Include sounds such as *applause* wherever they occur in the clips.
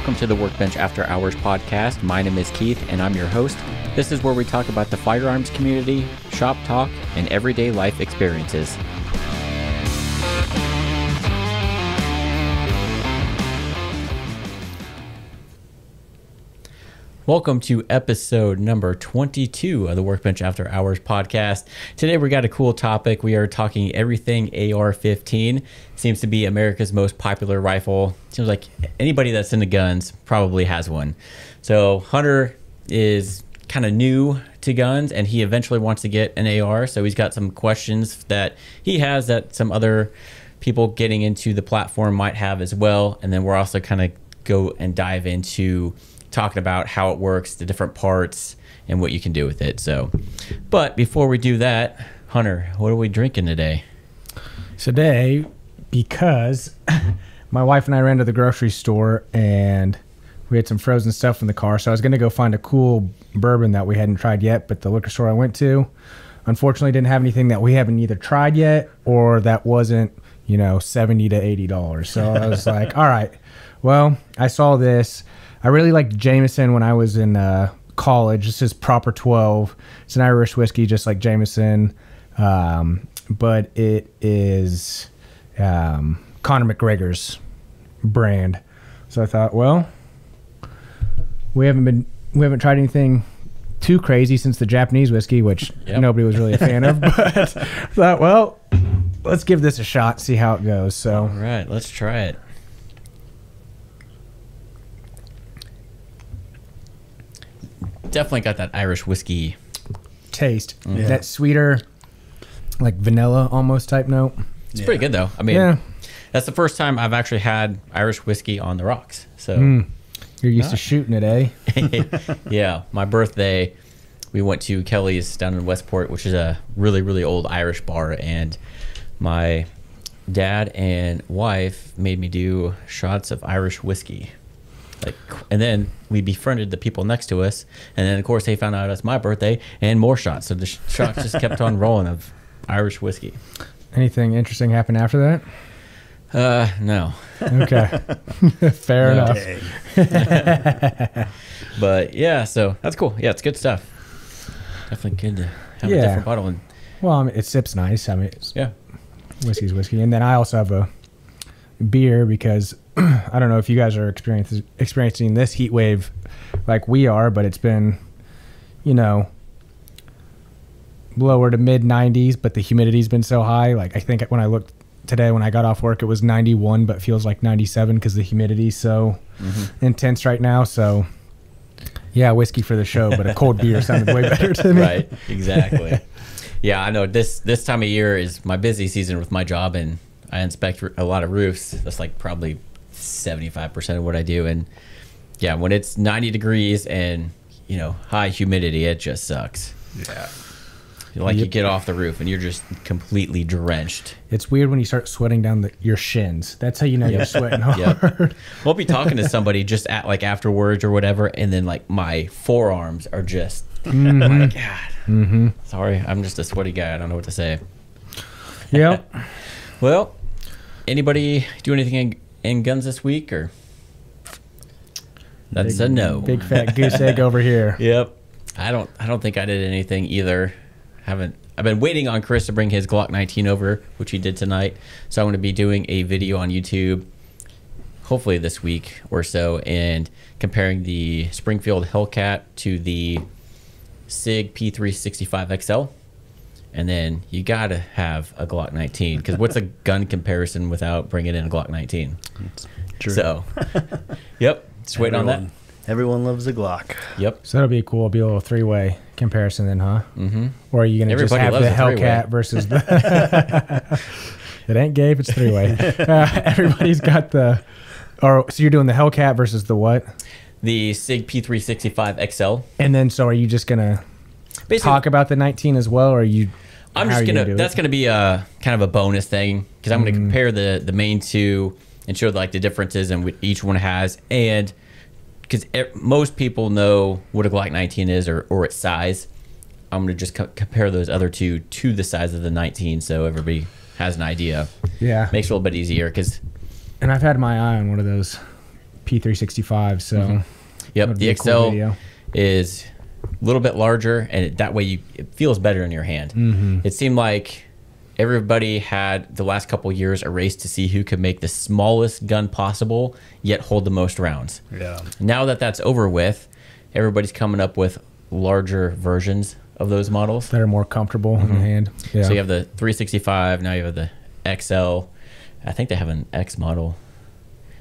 Welcome to the Workbench After Hours podcast. My name is Keith, and I'm your host. This is where we talk about the firearms community, shop talk, and everyday life experiences. Welcome to episode number 22 of the Workbench After Hours podcast. Today we got a cool topic. We are talking everything AR 15. Seems to be America's most popular rifle. Seems like anybody that's into guns probably has one. So, Hunter is kind of new to guns and he eventually wants to get an AR. So, he's got some questions that he has that some other people getting into the platform might have as well. And then we're also kind of go and dive into talking about how it works, the different parts, and what you can do with it. So, but before we do that, Hunter, what are we drinking today? Today, because *coughs* my wife and I ran to the grocery store and we had some frozen stuff in the car, so I was going to go find a cool bourbon that we hadn't tried yet. But the liquor store I went to, unfortunately, didn't have anything that we haven't either tried yet or that wasn't, you know, seventy to eighty dollars. So I was *laughs* like, all right, well, I saw this. I really liked Jameson when I was in uh, college. This is proper 12. It's an Irish whiskey, just like Jameson, um, but it is um, Conor McGregor's brand. So I thought, well, we haven't been we haven't tried anything too crazy since the Japanese whiskey, which Yep. nobody was really a fan of. *laughs* But thought, well, let's give this a shot, see how it goes. So All right, let's try it. Definitely got that Irish whiskey. taste Mm-hmm. that sweeter, like vanilla almost type note. It's pretty good though. I mean, Yeah. that's the first time I've actually had Irish whiskey on the rocks. So, Mm. You're used to shooting it, eh? *laughs* yeah, my birthday, we went to Kelly's down in Westport, which is a really, really old Irish bar. And my dad and wife made me do shots of Irish whiskey. Like, and then we befriended the people next to us. And then, of course, they found out it's my birthday and more shots. So the sh- shots just kept on *laughs* rolling of Irish whiskey. Anything interesting happen after that? Uh, no. Okay, *laughs* fair enough. *laughs* But yeah, so that's cool. Yeah, it's good stuff. Definitely good to have a different bottle. And Well, I mean, it sips nice. I mean, it's, yeah, whiskey's whiskey, and then I also have a beer because *clears throat* I don't know if you guys are experiencing experiencing this heat wave like we are, but it's been, you know, lower to mid 90s, but the humidity's been so high. Like I think when I looked today when I got off work, it was 91, but feels like 97 because the humidity's so mm-hmm. intense right now. So. Yeah, whiskey for the show, but a cold beer sounded way better to me. right exactly *laughs* yeah i know this this time of year is my busy season with my job and i inspect a lot of roofs that's like probably 75% of what i do and yeah when it's 90 degrees and you know high humidity it just sucks Yeah. like you get off the roof and you're just completely drenched It's weird when you start sweating down the, your shins. That's how you know you're sweating *laughs* hard. Yep. We'll be talking to somebody just at like afterwards or whatever, and then like my forearms are just Mm-hmm. my God. Sorry, I'm just a sweaty guy. I don't know what to say. Yep. *laughs* Well, anybody do anything in, guns this week or? That's a no. Big fat goose egg over here. *laughs* Yep. I don't. I don't think I did anything either. Haven't. I've been waiting on Chris to bring his Glock 19 over, which he did tonight. So I'm going to be doing a video on YouTube, hopefully this week or so, and comparing the Springfield Hellcat to the Sig P365 XL. And then you gotta have a Glock 19 because what's a *laughs* gun comparison without bringing in a Glock 19? True. So, *laughs* yep, just waiting on that. everyone, everyone loves a Glock. Yep. So that'll be cool. It'll be a little three way comparison then, huh? Mm-hmm. Or are you gonna just have the. Hellcat versus the? *laughs* it ain't gay if it's three way. Uh, everybody's got the. Or so you're doing the Hellcat versus the what? The Sig P365 XL. And then so are you just gonna Basically, talk about the 19 as well, or are you? I'm just gonna. that's it? gonna be a kind of a bonus thing because I'm gonna Mm. compare the the main two and show like the differences and what each one has, and because most people know what a Glock 19 is or or its size. I'm gonna just co- compare those other two to the size of the 19, so everybody has an idea. Yeah. Makes it a little bit easier because And I've had my eye on one of those P365. So Mm-hmm. Yep, the cool XL is a little bit larger, and it, that way you it feels better in your hand. Mm-hmm. It seemed like everybody had the last couple years a race to see who could make the smallest gun possible, yet hold the most rounds. Yeah. Now that that's over with, everybody's coming up with larger versions of those models. that are more comfortable in the hand. Yeah. So you have the 365. Now you have the XL. I think they have an X model,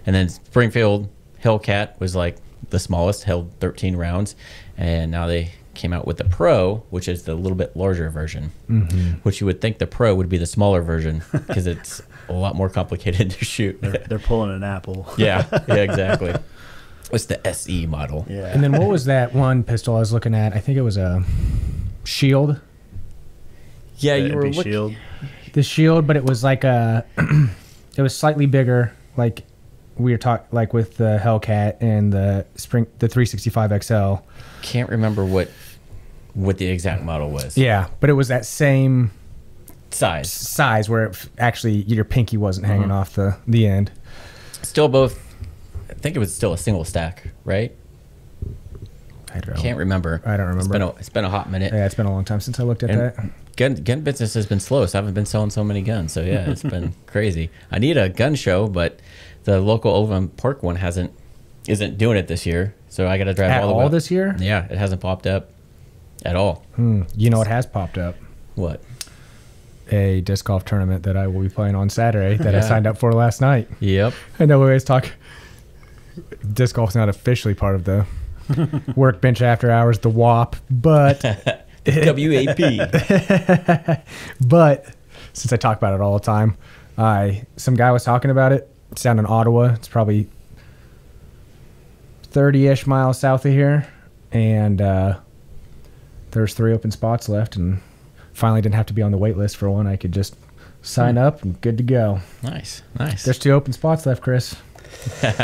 and then Springfield Hellcat was like the smallest, held 13 rounds, and now they came out with the Pro, which is the little bit larger version. Mm-hmm. Which you would think the Pro would be the smaller version because it's a lot more complicated to shoot. They're, they're pulling an apple. *laughs* yeah, yeah, exactly. *laughs* It's the SE model? Yeah. and then what was that one pistol I was looking at? I think it was a shield. Yeah, The you were looking. shield. The shield, but it was like a. *clears throat* it was slightly bigger, like we were talking, like with the Hellcat and the Spring, the 365 XL. Can't remember what what the exact model was. Yeah, but it was that same Size. size where it f- actually your pinky wasn't hanging mm-hmm. off the the end. Still both. I think it was still a single stack, right? I don't know. Can't remember. I don't It's remember. been a, it's been a hot minute. yeah, it's been a long time since I looked at And that. gun gun business has been slow, so I haven't been selling so many guns. So yeah, it's been *laughs* crazy. I need a gun show, but the local Overland Park one hasn't isn't doing it this year. So I got to drive At all the all way. this year? Yeah, it hasn't popped up at all. Hmm. You know, it has popped up. What? A disc golf tournament that I will be playing on Saturday that I signed up for last night. Yep. I know we always talk. Disc golf's not officially part of the *laughs* workbench after hours, the WAP, but *laughs* WAP. *laughs* but since I talk about it all the time, I some guy was talking about it. It's down in Ottawa. It's probably thirty-ish miles south of here, and uh, there's three open spots left, and finally didn't have to be on the wait list for one. I could just sign up and good to go. nice, nice. There's two open spots left, Chris. *laughs*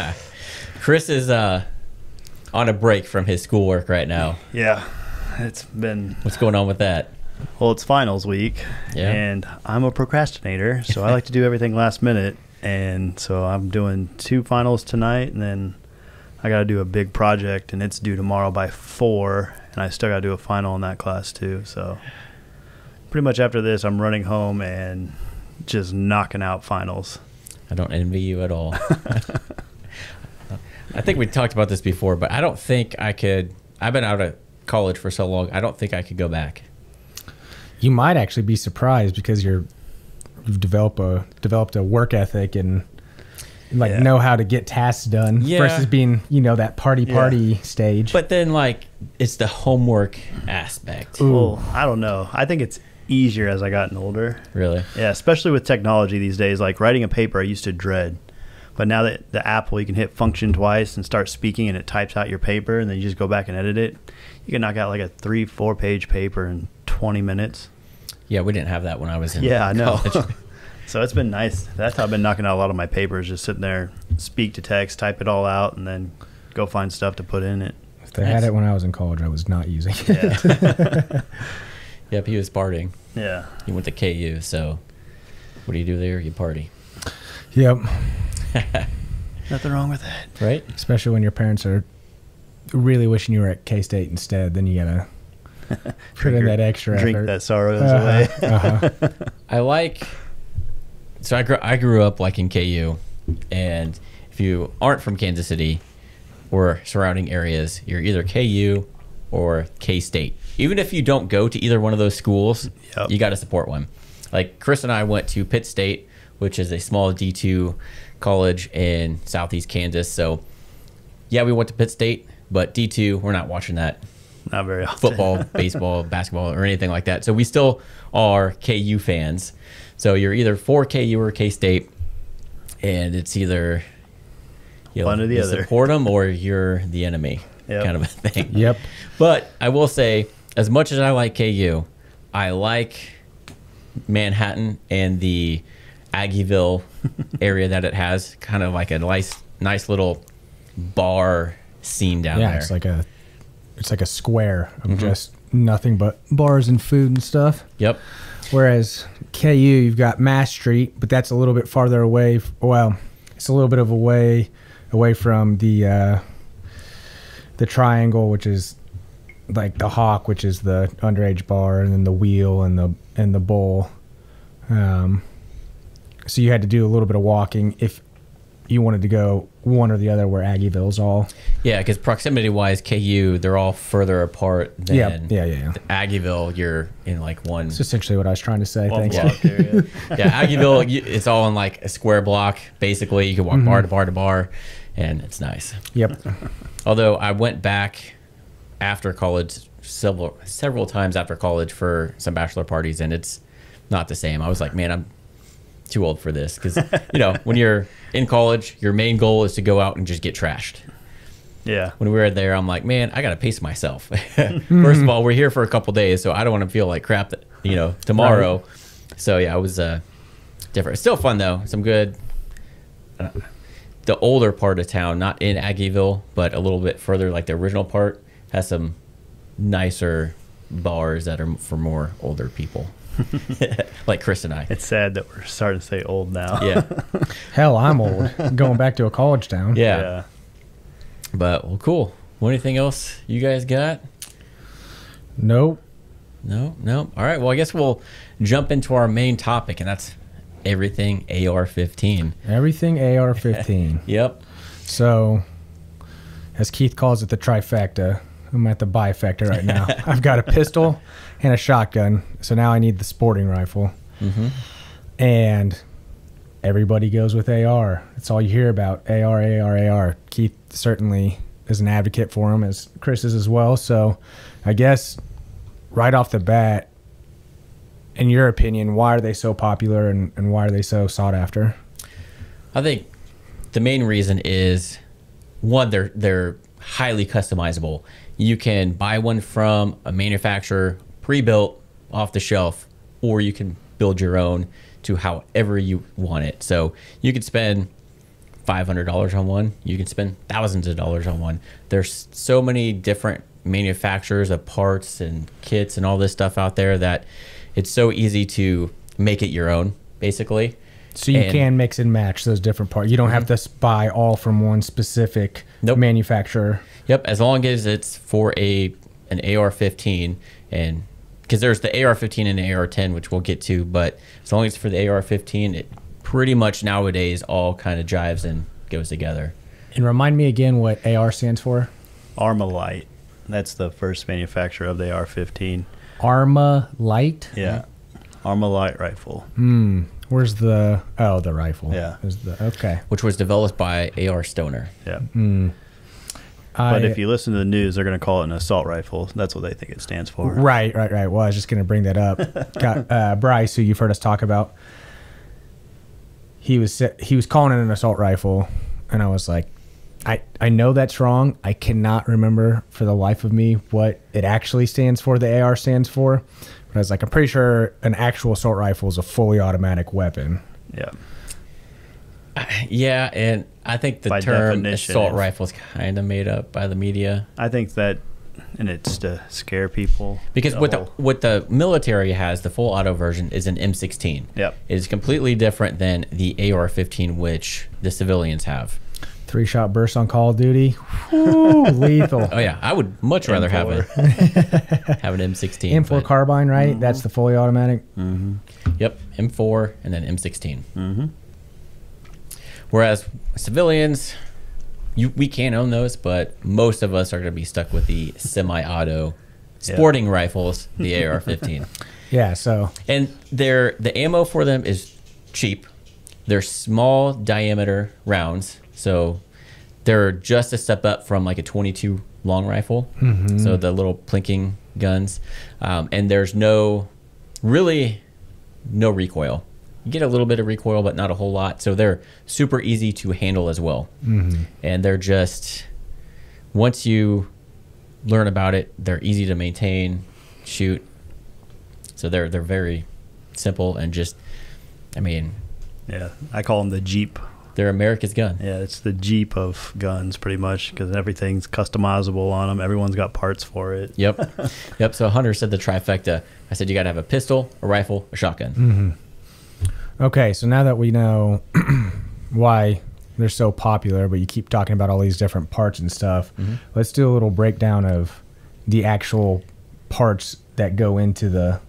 Chris is uh, on a break from his schoolwork right now. Yeah. It's been What's going on with that? well, it's finals week, Yeah. and I'm a procrastinator, so I like to do everything last minute. And so I'm doing two finals tonight, and then I got to do a big project, and it's due tomorrow by four, and I still got to do a final in that class too. So pretty much after this, I'm running home and just knocking out finals. I don't envy you at all. *laughs* I think we talked about this before, but I don't think I could. I've been out of college for so long. I don't think I could go back. You might actually be surprised because you're you've developed a developed a work ethic and like Yeah. know how to get tasks done Yeah. versus being you know that party Yeah. party stage. But then, like, it's the homework aspect. Ooh. Well, I don't know. I think it's easier as I gotten older. Really? Yeah, especially with technology these days. Like writing a paper, I used to dread. But now that the Apple, you can hit function twice and start speaking, and it types out your paper, and then you just go back and edit it. You can knock out like a three, four page paper in 20 minutes. Yeah, we didn't have that when I was in. Yeah, I know. *laughs* *laughs* so it's been nice. That's how I've been knocking out a lot of my papers, just sitting there, speak to text, type it all out, and then go find stuff to put in it. if they had it when I was in college, I was not using it. Yeah. *laughs* yep, he was partying. yeah. He went to KU, so what do you do there? You party, yep. Nothing wrong with that. right? Especially when your parents are really wishing you were at K State instead, then you gotta *laughs* put in that extra Drink effort. that sorrows Uh-huh, away. uh-huh. *laughs* I like. So I grew I grew up like in KU, and if you aren't from Kansas City or surrounding areas, you're either KU or K State. Even if you don't go to either one of those schools, Yep. you got to support one. Like Chris and I went to Pitt State, which is a small D two college in southeast Kansas. So yeah, we went to Pitt State, but D two we're not watching that Not very often. football, *laughs* baseball, basketball, or anything like that. So we still are KU fans. So you're either for KU or K State, and it's either you know, One or the you other. support them or you're the enemy, Yep. kind of a thing. Yep. But I will say, as much as I like KU, I like Manhattan and the Aggieville *laughs* area that it has. Kind of like a nice, nice little bar scene down yeah, there. it's like a it's like a square of Mm-hmm. just nothing but bars and food and stuff. yep. Whereas KU, you've got Mass Street, but that's a little bit farther away. Well, it's a little bit of a way away from the uh, the triangle, which is like the hawk, which is the underage bar, and then the wheel and the and the bowl. Um, so you had to do a little bit of walking if you wanted to go one or the other. Where Aggieville's all Yeah, because proximity wise, KU they're all further apart than yeah yeah yeah. yeah. Aggieville. You're in like one. That's essentially what I was trying to say. One Thanks. block area. *laughs* yeah, Aggieville. It's all in like a square block. Basically, you can walk mm-hmm. bar to bar to bar, and it's nice. Yep. *laughs* Although I went back after college several several times after college for some bachelor parties, and it's not the same. I was like, man, I'm too old for this because you know when you're in college, your main goal is to go out and just get trashed. Yeah. When we were there, I'm like, man, I gotta pace myself. *laughs* First of all, we're here for a couple days, so I don't want to feel like crap. That, you know, tomorrow. So yeah, it was uh, different. Still fun though. Some good. Uh, the older part of town, not in Aggieville, but a little bit further, like the original part, has some nicer bars that are for more older people, *laughs* like Chris and I. It's sad that we're starting to say old now. Yeah, *laughs* Hell, I'm old. Going back to a college town. yeah. But well, cool. Well, anything else you guys got? Nope. No, no. All right. Well, I guess we'll jump into our main topic, and that's everything AR-15. Everything AR-15. *laughs* Yep. So, as Keith calls it, the trifecta. I'm at the bifecta right now. I've got a pistol and a shotgun. So now I need the sporting rifle. Mm-hmm. And everybody goes with AR. It's all you hear about. AR, AR, AR. Keith certainly is an advocate for him, as Chris is as well. So, I guess right off the bat, in your opinion, why are they so popular and, and why are they so sought after? I think the main reason is one they're they're highly customizable. You can buy one from a manufacturer pre-built off the shelf or you can build your own to however you want it. So you could spend $500 on one, you can spend thousands of dollars on one. There's so many different manufacturers of parts and kits and all this stuff out there that it's so easy to make it your own basically. So you And- Mm-hmm. can mix and match those different parts. You don't have to buy all from one specific Nope. manufacturer. Yep, as long as it's for a an AR-15 and because there's the AR-15 and the AR-10 which we'll get to, but as long as it's for the AR-15, it pretty much nowadays all kind of jives and goes together. And remind me again what AR stands for. Armalite. That's the first manufacturer of the AR-15. Arma Light. Yeah. Armalite rifle. Hmm. Where's the oh the rifle? Yeah. Is the okay. Which was developed by AR Stoner. Yeah. I, But if you listen to the news, they're going to call it an assault rifle. That's what they think it stands for. Right, right, right. Well, I was just going to bring that up. *laughs* Got uh, Bryce, who you've heard us talk about. He was he was calling it an assault rifle, and I was like, I I know that's wrong. I cannot remember for the life of me what it actually stands for. The AR stands for, but I was like, I'm pretty sure an actual assault rifle is a fully automatic weapon. Yeah. *laughs* Yeah, and I think the By term definition, assault if- rifle is kind of made up by the media. I think that, and it's to scare people. Because what the whole- what the military has, the full auto version is an M16. Yep. It is completely different than the AR-15, which the civilians have. Three shot burst on Call of Duty, Woo, *laughs* lethal. Oh yeah, I would much rather have a M4. *laughs* have an M16. M4 but- carbine, right? Mm-hmm. That's the fully automatic. Mm-hmm. Yep, M4 and then M16. Whereas civilians, you we can own those, but most of us are going to be stuck with the semi-auto sporting rifles, the AR-15, *laughs* Yeah. So and they're the ammo for them is cheap. They're small diameter rounds, so they're just a step up from like a 22 long rifle. So the little plinking guns, um, and there's no really no recoil. You get a little bit of recoil, but not a whole lot. So they're super easy to handle as well. Mm-hmm. And they're just once you learn about it, they're easy to maintain, shoot. So they're they're very simple and just, I mean, yeah. I call them the Jeep. they're America's gun. Yeah, it's the Jeep of guns, pretty much, because everything's customizable on them. Everyone's got parts for it. Yep, *laughs* yep. So Hunter said the trifecta. I said you got to have a pistol, a rifle, a shotgun. Mm-hmm. Okay, so now that we know *clears throat* why they're so popular, but you keep talking about all these different parts and stuff. Mm-hmm. Let's do a little breakdown of the actual parts that go into the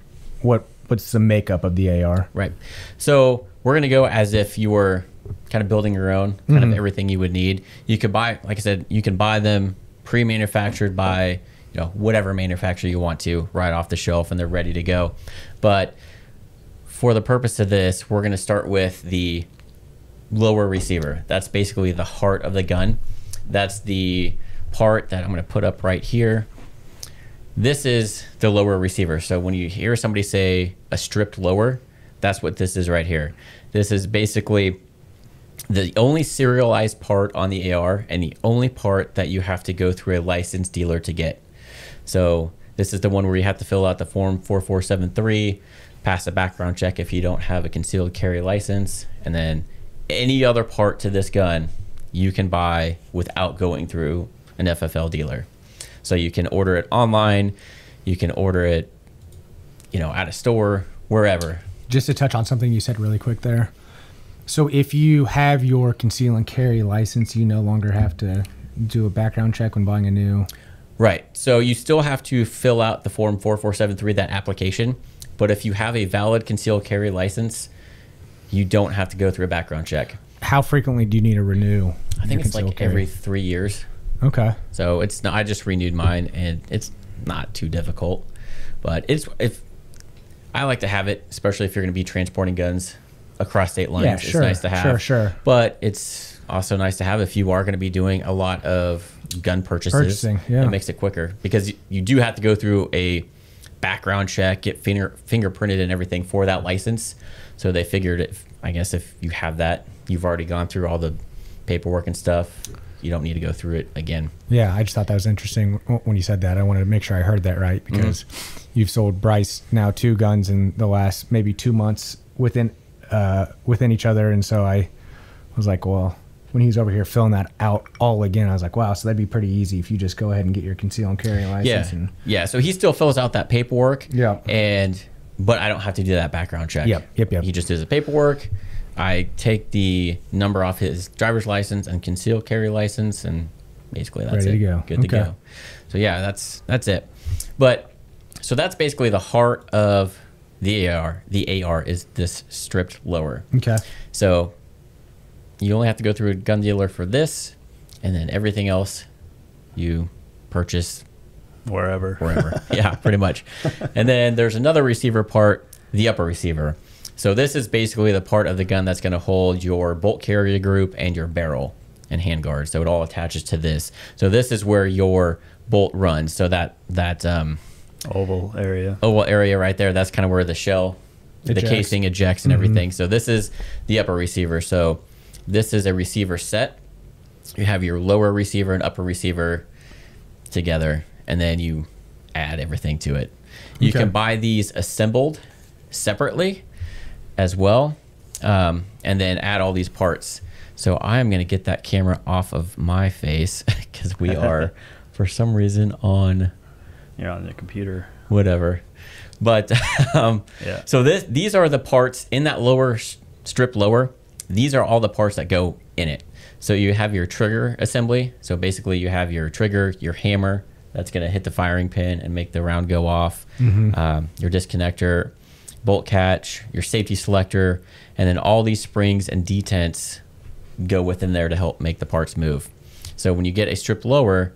what what's the makeup of the AR. Right. So we're gonna go as if you were kind of building your own, kind of mm-hmm. everything you would need. You could buy, like I said, you can buy them pre-manufactured by you know whatever manufacturer you want to, right off the shelf, and they're ready to go. But for the purpose of this, we're gonna start with the lower receiver. That's basically the heart of the gun. That's the part that I'm going to put up right here. This is the lower receiver. So when you hear somebody say a stripped lower, that's what this is right here. This is basically the only serialized part on the AR and the only part that you have to go through a licensed dealer to get. So this is the one where you have to fill out the form 4473, pass a background check if you don't have a concealed carry license, and then any other part to this gun you can buy without going through an FFL dealer. So you can order it online, you can order it, you know, at a store, wherever. Just to touch on something you said really quick there. So if you have your conceal and carry license, you no longer have to do a background check when buying a new. Right. So you still have to fill out the form 4473, that application. But if you have a valid concealed carry license, you don't have to go through a background check. How frequently do you need to renew? I think it's like carry? every three years. Okay. So it's not, I just renewed mine and it's not too difficult. But it's if I like to have it, especially if you're going to be transporting guns across state lines. Yeah, it's sure, nice to have. sure, sure. But it's also nice to have if you are going to be doing a lot of gun purchases. Purchasing, yeah. It makes it quicker because you do have to go through a background check, get finger fingerprinted and everything for that license. So they figured if I guess if you have that, you've already gone through all the paperwork and stuff. You don't need to go through it again. Yeah, I just thought that was interesting when you said that. I wanted to make sure I heard that right because you've sold Bryce now two guns in the last maybe two months within uh, within each other, and so I was like, well, when he's over here filling that out all again, I was like, wow, so that'd be pretty easy if you just go ahead and get your conceal and carry license. Yeah, And, yeah. So he still fills out that paperwork. Yeah. and but I don't have to do that background check. Yep, yep, yep. He just does the paperwork. I take the number off his driver's license and concealed carry license, and basically that's Ready it. to go. Good to go. So yeah, that's that's it. But so that's basically the heart of the AR. The AR is this stripped lower. okay. So you only have to go through a gun dealer for this, and then everything else you purchase wherever. wherever. *laughs* yeah, pretty much. And then there's another receiver part, the upper receiver. So this is basically the part of the gun that's going to hold your bolt carrier group and your barrel and handguard. So it all attaches to this. So this is where your bolt runs. So that that um, Oval area. oval area right there, that's kind of where the shell, the casing ejects and everything. So this is the upper receiver. So this is a receiver set. You have your lower receiver and upper receiver together, and then you add everything to it. You Okay. can buy these assembled separately as well, um, and then add all these parts. So I am going to get that camera off of my face *laughs* because we are, *laughs* for some reason, on You're on the computer. whatever. But *laughs* um, Yeah. so this these are the parts in that lower strip lower. These are all the parts that go in it. So you have your trigger assembly. So basically, you have your trigger, your hammer that's going to hit the firing pin and make the round go off. Um, your disconnector, bolt catch, your safety selector, and then all these springs and detents go within there to help make the parts move. So when you get a strip lower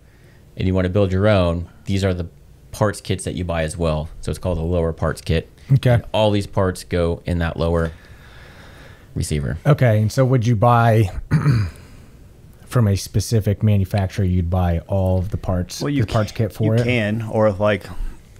and you want to build your own, these are the parts kits that you buy as well. So it's called a lower parts kit. Okay. And all these parts go in that lower receiver. Okay. And so would you buy *clears throat* from a specific manufacturer? You'd buy all of the parts, Well, you the parts ca- kit for you it. can, or if like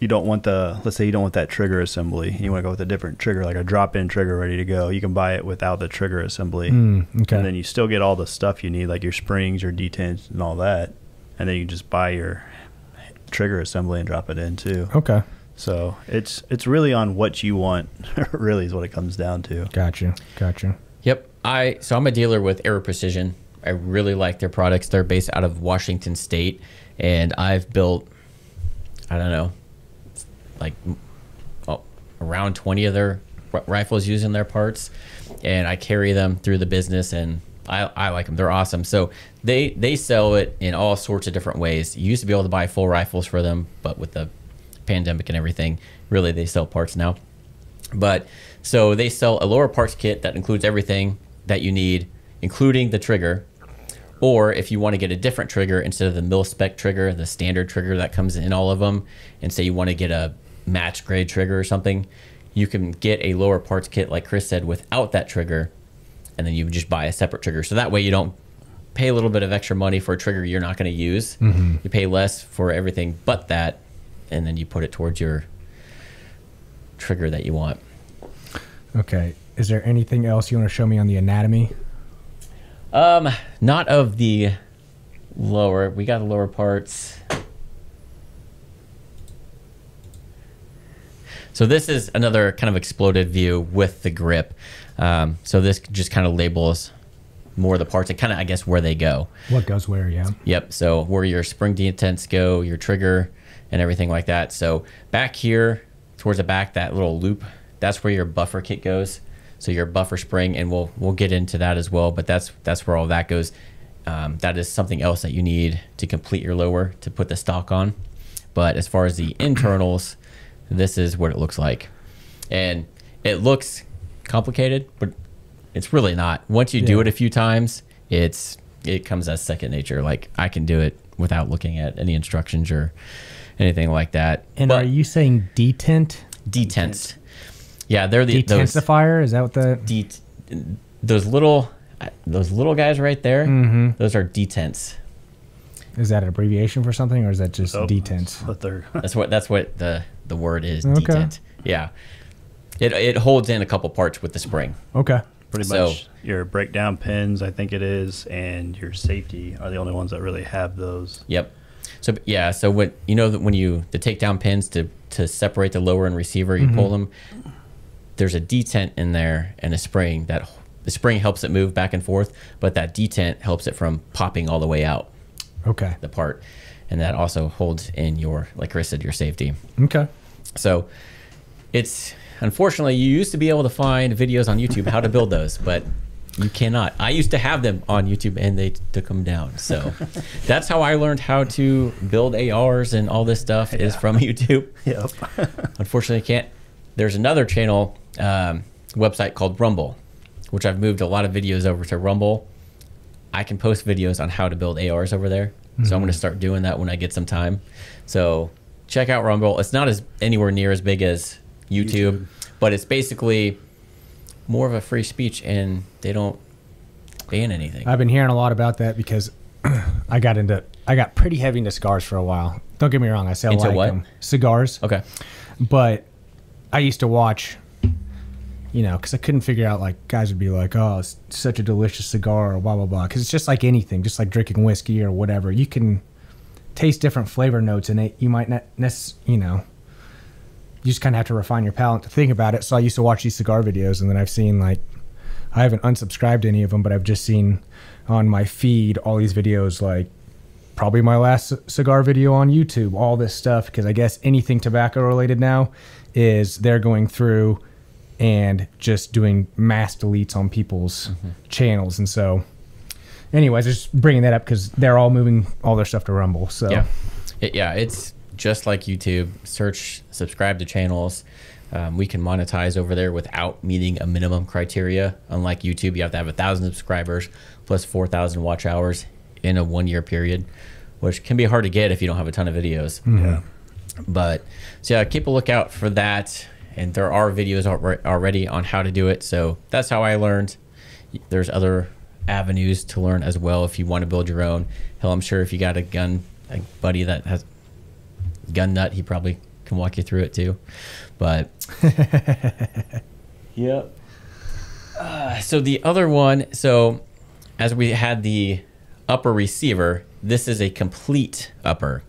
you don't want the, let's say you don't want that trigger assembly, you want to go with a different trigger, like a drop-in trigger ready to go. You can buy it without the trigger assembly, Mm, okay. and then you still get all the stuff you need, like your springs, your detents, and all that, and then you just buy your trigger assembly and drop it in too. okay. So it's it's really on what you want. *laughs* really is what it comes down to. Gotcha. Gotcha. Yep. I so I'm a dealer with Aero Precision. I really like their products. They're based out of Washington State, and I've built, I don't know, like oh, around 20 of their r- rifles using their parts, and I carry them through the business, and I, I like them. They're awesome. So they they sell it in all sorts of different ways. You used to be able to buy full rifles for them, but with the pandemic and everything, really they sell parts now. But so they sell a lower parts kit that includes everything that you need, including the trigger. Or if you want to get a different trigger instead of the mil spec trigger, the standard trigger that comes in all of them, and say you want to get a match grade trigger or something, you can get a lower parts kit, like Chris said, without that trigger, and then you just buy a separate trigger. So that way you don't pay a little bit of extra money for a trigger you're not going to use. Mm-hmm. You pay less for everything but that, and then you put it towards your trigger that you want. Okay. Is there anything else you want to show me on the anatomy? Um, not of the lower. We got the lower parts. So this is another kind of exploded view with the grip. Um, so this just kind of labels more of the parts and kind of, I guess, where they go. What goes where? Yeah. Yep. So where your spring detents go, your trigger, and everything like that. So back here, towards the back, that little loop, that's where your buffer kit goes. So your buffer spring, and we'll we'll get into that as well. But that's that's where all that goes. Um, that is something else that you need to complete your lower to put the stock on. But as far as the internals, this is what it looks like, and it looks complicated, but it's really not. Once you do it a few times, it's it comes as second nature. Like I can do it without looking at any instructions or anything like that. And but are you saying detent? Detent. Yeah, they're the those Detensifier? Is that what the? det those little those little guys right there. Mhm. Those are detents. Is that an abbreviation for something, or is that just Oh, detent? But they're *laughs* That's what that's what the the word is. Okay. Detent. Yeah. It it holds in a couple parts with the spring. Okay. pretty So- much your breakdown pins, I think it is, and your safety are the only ones that really have those. Yep. So yeah, so when you know that when you the takedown pins to to separate the lower and receiver, you pull mm-hmm. them. There's a detent in there and a spring that the spring helps it move back and forth, but that detent helps it from popping all the way out Okay. the part, and that also holds in your like Chris said your safety. Okay. So it's unfortunately you used to be able to find videos on YouTube how to build those, but you cannot. I used to have them on YouTube and they took them down. So *laughs* that's how I learned how to build ARs and all this stuff is from *laughs* YouTube. Yep. *laughs* Unfortunately, I can't. There's another channel um, website called Rumble, which I've moved a lot of videos over to Rumble. I can post videos on how to build ARs over there, so I'm going to start doing that when I get some time. So check out Rumble. It's not as anywhere near as big as YouTube, but it's basically more of a free speech, and they don't ban anything. I've been hearing a lot about that because *clears throat* I got into I got pretty heavy into cigars for a while. Don't get me wrong, I still Into like what? them. Cigars. okay. But I used to watch, you know, because I couldn't figure out like guys would be like, "Oh, it's such a delicious cigar," or blah blah blah. Because it's just like anything, just like drinking whiskey or whatever. You can taste different flavor notes in it. You might not necessarily, you know, you just kind of have to refine your palate to think about it. So I used to watch these cigar videos, and then I've seen like, I haven't unsubscribed to any of them, but I've just seen on my feed all these videos like probably my last cigar video on YouTube, all this stuff, because I guess anything tobacco related now is they're going through and just doing mass deletes on people's mm-hmm. channels. And so, anyways, just bringing that up because they're all moving all their stuff to Rumble. So, Yeah, it, yeah, it's just like YouTube. Search, subscribe to channels. Um, we can monetize over there without meeting a minimum criteria. Unlike YouTube, you have to have a thousand subscribers plus four thousand watch hours in a one year period, which can be hard to get if you don't have a ton of videos. Yeah. But so yeah, keep a lookout for that. And there are videos already on how to do it. So that's how I learned. There's other avenues to learn as well if you want to build your own. Hell, I'm sure if you got a gun, a buddy that has gun nut, he probably can walk you through it too. But *laughs* yep. Uh, so the other one, so as we had the upper receiver, this is a complete upper.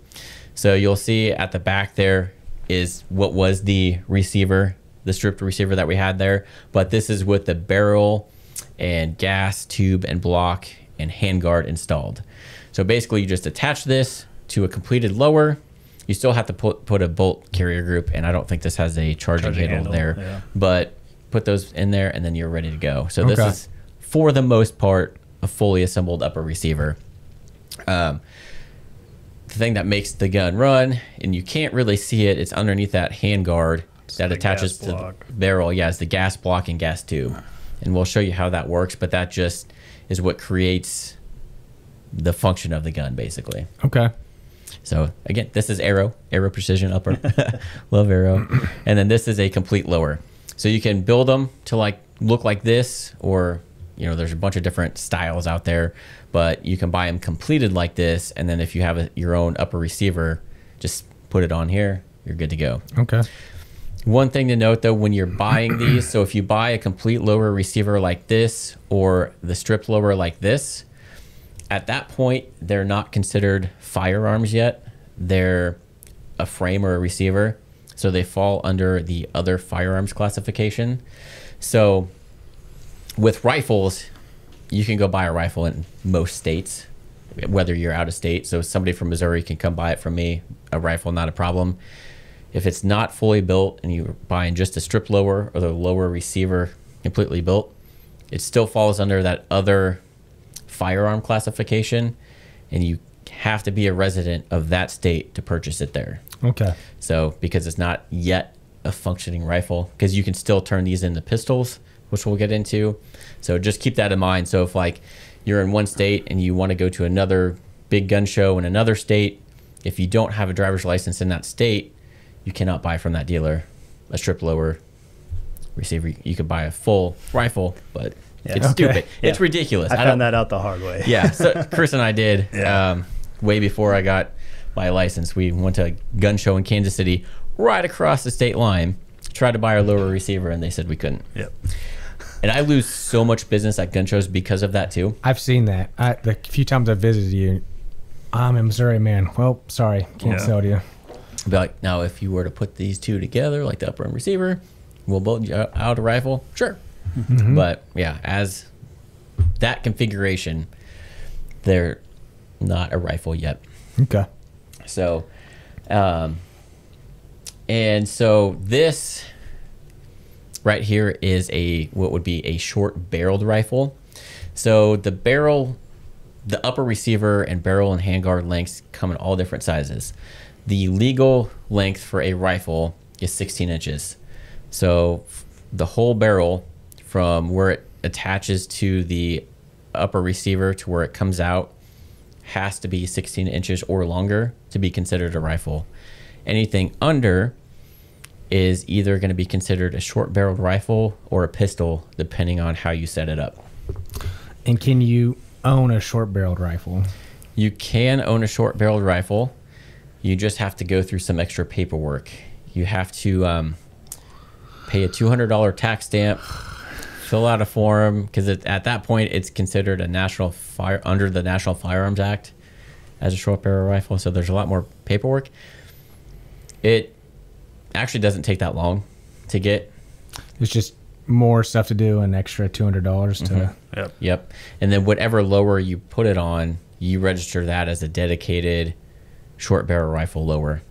So you'll see at the back there is what was the receiver, the stripped receiver that we had there. But this is with the barrel and gas tube and block and handguard installed. So basically, you just attach this to a completed lower. You still have to put put a bolt carrier group, and I don't think this has a charging, Charging handle, handle, there. yeah. But put those in there, and then you're ready to go. So this is for the most part a fully assembled upper receiver. Um, the thing that makes the gun run, and you can't really see it, it's underneath that handguard that attaches to the barrel. Yeah, it's the gas block and gas tube. And we'll show you how that works, but that just is what creates the function of the gun, basically. Okay. So again, this is Aero, Aero Precision upper, *laughs* love Aero, and then this is a complete lower. So you can build them to like look like this, or you know, there's a bunch of different styles out there, but you can buy them completed like this, and then if you have a, your own upper receiver, just put it on here, you're good to go. Okay. One thing to note though, when you're buying these, so if you buy a complete lower receiver like this or the strip lower like this, at that point, they're not considered firearms yet. They're a frame or a receiver. So they fall under the other firearms classification. So with rifles, you can go buy a rifle in most states, whether you're out of state. So somebody from Missouri can come buy it from me, a rifle, not a problem. If it's not fully built and you're buying just a strip lower or the lower receiver completely built, it still falls under that other firearm classification, and you have to be a resident of that state to purchase it there. Okay. So, because it's not yet a functioning rifle, because you can still turn these into pistols, which we'll get into. So, just keep that in mind. So, if like you're in one state and you want to go to another big gun show in another state, if you don't have a driver's license in that state, you cannot buy from that dealer a strip lower receiver. You could buy a full rifle, but Yeah. it's Okay. stupid. It's ridiculous. I don't- found that out the hard way. yeah. So Chris and I did *laughs* Yeah. um, way before I got my license. We went to a gun show in Kansas City, right across the state line. Tried to buy our lower receiver, and they said we couldn't. Yep. And I lose so much business at gun shows because of that too. I've seen that. I, the few times I've visited you, I'm in Missouri, man. Well, sorry, can't Yeah. sell to you. Be like, now if you were to put these two together, like the upper and receiver, we'll build you out a rifle. Sure. Mm-hmm. But yeah, as that configuration, they're not a rifle yet. Okay. So, um, and so this right here is a what would be a short barreled rifle. So the barrel, the upper receiver and barrel and handguard lengths come in all different sizes. The legal length for a rifle is 16 inches. So the whole barrel from where it attaches to the upper receiver to where it comes out has to be 16 inches or longer to be considered a rifle. Anything under is either going to be considered a short barreled rifle or a pistol, depending on how you set it up. And can you own a short barreled rifle? You can own a short barreled rifle. You just have to go through some extra paperwork. You have to um, pay a $200 tax stamp, fill out a form, because at that point it's considered a national fire under the National Firearms Act as a short barrel rifle. So there's a lot more paperwork. It actually doesn't take that long to get. It's just more stuff to do, an extra two hundred dollars to. Mm-hmm. Yep. Yep. And then whatever lower you put it on, you register that as a dedicated short barrel rifle lower.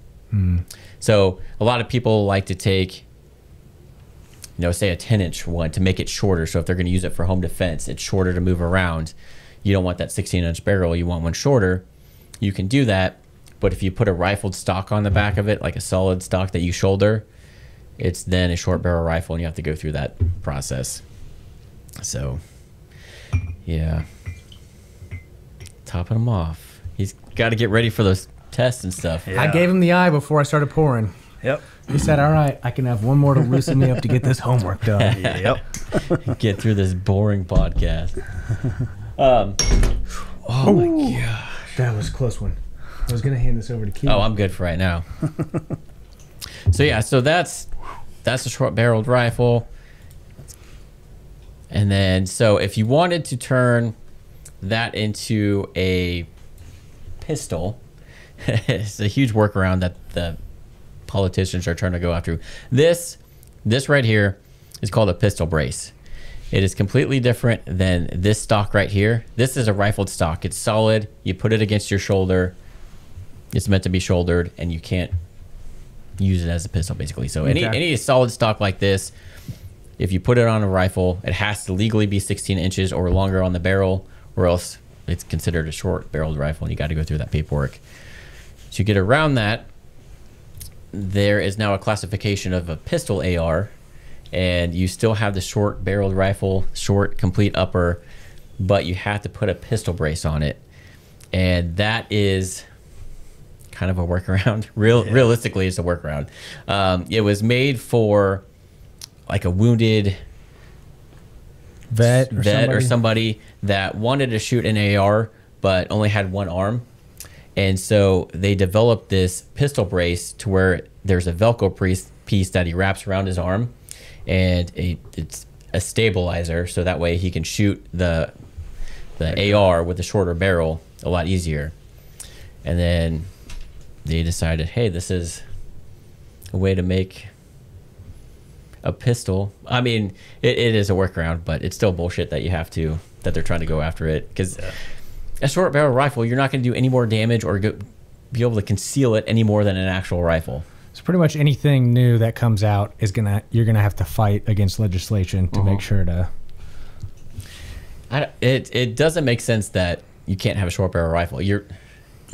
So a lot of people like to take, you know, say a 10 inch one to make it shorter. So if they're going to use it for home defense, it's shorter to move around. You don't want that 16 inch barrel. You want one shorter. You can do that. But if you put a rifled stock on the back of it, like a solid stock that you shoulder, it's then a short barrel rifle and you have to go through that process. So, yeah. Topping him off. He's got to get ready for those tests and stuff. Yeah. I gave him the eye before I started pouring. Yep. He said, "All right, I can have one more to loosen me up to get this homework done." *laughs* Yep. Get through this boring podcast. *laughs* Um, oh my god. That was a close one. I was gonna hand this over to Keith. Oh, I'm good for right now. *laughs* so yeah, so that's that's a short barreled rifle. And then so if you wanted to turn that into a pistol, it's a huge workaround that the politicians are trying to go after. This this right here is called a pistol brace. It is completely different than this stock right here. This is a rifled stock. It's solid. You put it against your shoulder. It's meant to be shouldered, and you can't use it as a pistol, basically. So any any solid stock like this, if you put it on a rifle, it has to legally be 16 inches or longer on the barrel, or else it's considered a short barreled rifle and you got to go through that paperwork. To get around that, there is now a classification of a pistol AR, and you still have the short barreled rifle, short complete upper, but you have to put a pistol brace on it. And that is kind of a workaround. *laughs* Real, Yeah. realistically, it's a workaround. Um, it was made for like a wounded vet or vet somebody. or somebody that wanted to shoot an AR but only had one arm. And so they developed this pistol brace to where there's a Velcro piece, that he wraps around his arm, and it's a stabilizer, so that way he can shoot the the AR with a shorter barrel a lot easier. And then they decided, hey, this is a way to make a pistol. I mean, it, it is a workaround, but it's still bullshit that you have to that they're trying to go after it because a short barrel rifle, you're not going to do any more damage or go, be able to conceal it any more than an actual rifle. So pretty much anything new that comes out is gonna you're gonna have to fight against legislation to Uh-huh. make sure to. I, it it doesn't make sense that you can't have a short barrel rifle. You're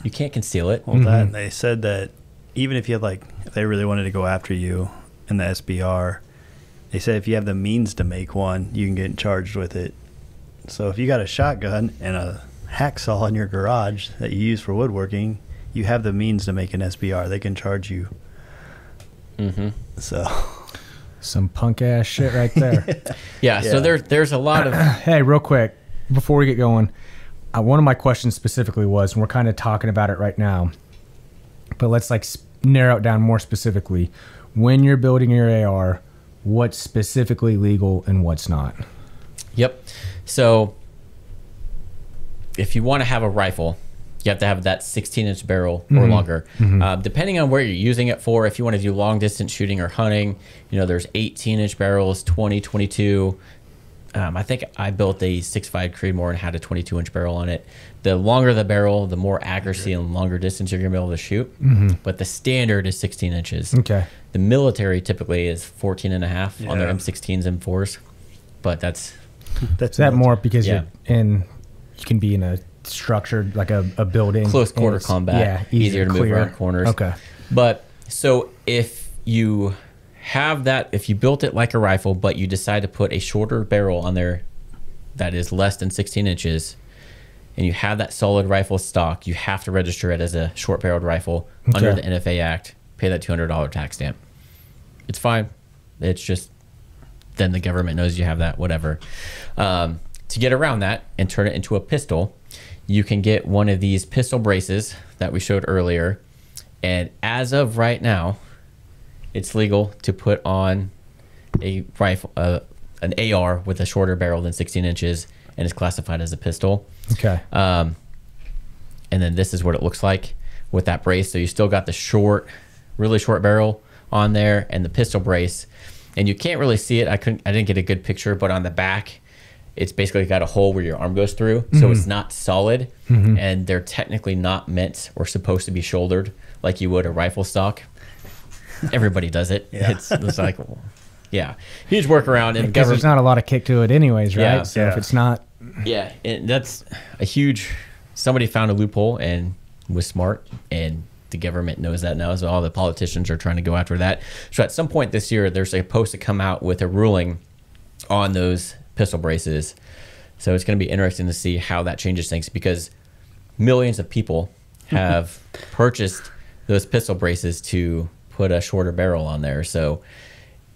you can't conceal it. Well, that they said that even if you had like, if they really wanted to go after you in the SBR, they said if you have the means to make one, you can get charged with it. So if you got a shotgun and a hacksaw in your garage that you use for woodworking, you have the means to make an SBR. They can charge you. hmm So Some punk ass shit right there. *laughs* Yeah, So Yeah. there there's a lot of *clears throat* hey, real quick, before we get going, uh, one of my questions specifically was, and we're kind of talking about it right now, but let's like s- narrow it down more specifically. When you're building your AR, what's specifically legal and what's not? Yep. So if you want to have a rifle, you have to have that 16 inch barrel or longer. Uh, depending on where you're using it for, if you want to do long distance shooting or hunting, you know, there's 18 inch barrels, 20, 22. Um, I think I built a 6.5 Creedmoor and had a 22 inch barrel on it. The longer the barrel, the more accuracy and longer distance you're going to be able to shoot. But the standard is 16 inches. Okay. The military typically is 14 and a half on their M16s and 4s. But that's that's Is that more because Yeah. you're in, you can be in a structured, like a, a building. close quarter combat. Yeah. easier, to move clear. around corners. Okay. But so if you have that, if you built it like a rifle, but you decide to put a shorter barrel on there that is less than 16 inches, and you have that solid rifle stock, you have to register it as a short barreled rifle under the NFA Act. Pay that $200 tax stamp. It's fine. It's just then the government knows you have that, whatever. Um, to get around that and turn it into a pistol, you can get one of these pistol braces that we showed earlier. And as of right now, it's legal to put on a rifle, uh, an AR with a shorter barrel than 16 inches, and it's classified as a pistol. Okay. Um, and then this is what it looks like with that brace. So you still got the short, really short barrel on there and the pistol brace. And you can't really see it. I couldn't. I didn't get a good picture, but on the back, it's basically got a hole where your arm goes through, so mm-hmm. it's not solid. Mm-hmm. And they're technically not meant or supposed to be shouldered like you would a rifle stock. Everybody does it. Yeah. It's, it's like, yeah, huge workaround. And Because there's not a lot of kick to it, anyways, right? Yeah. so if it's not, yeah, and that's a huge. Somebody found a loophole and was smart, and the government knows that now. So all the politicians are trying to go after that. So at some point this year, they're supposed to come out with a ruling on those pistol braces. So it's going to be interesting to see how that changes things because millions of people *laughs* have purchased those pistol braces to put a shorter barrel on there. So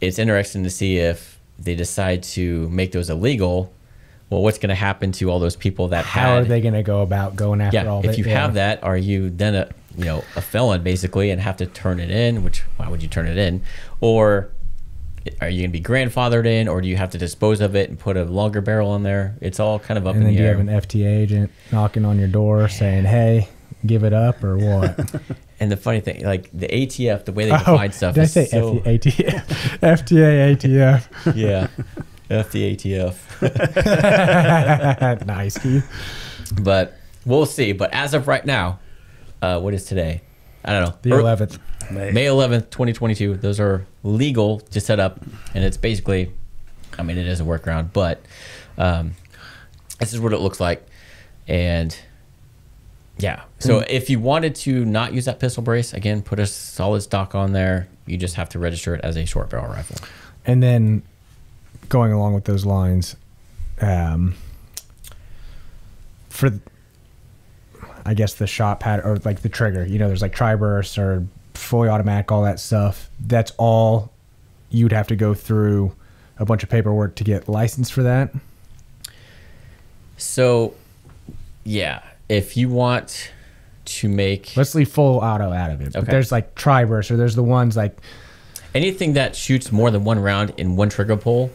it's interesting to see if they decide to make those illegal. Well, what's going to happen to all those people that how had? are they going to go about going after all? yeah, all if that? you Yeah. have that, are you then a you know a felon basically and have to turn it in? Which why would you turn it in? Or are you going to be grandfathered in, or do you have to dispose of it and put a longer barrel in there? It's all kind of up And in then the do you have an FTA agent knocking on your door saying, "Hey, give it up," or what? *laughs* and the funny thing, like the ATF, the way they *laughs* oh, define stuff did I say so FTA, FTA, ATF? yeah, F the ATF. *laughs* nice, Keith. But we'll see. But as of right now, uh, what is today? I don't know. The 11th. May. May 11th, 2022. Those are legal to set up, and it's basically, I mean, it is a workaround, but um, this is what it looks like. and yeah. So if you wanted to not use that pistol brace, again, put a solid stock on there. You just have to register it as a short barrel rifle. And then going along with those lines, um, for I guess the shot pad or like the trigger, you know, there's like tri burst or fully automatic, all that stuff. That's all you'd have to go through a bunch of paperwork to get licensed for that. So, yeah, if you want to make Let's leave full auto out of it. But Okay. there's like tri burst or there's the ones like anything that shoots more than one round in one trigger pull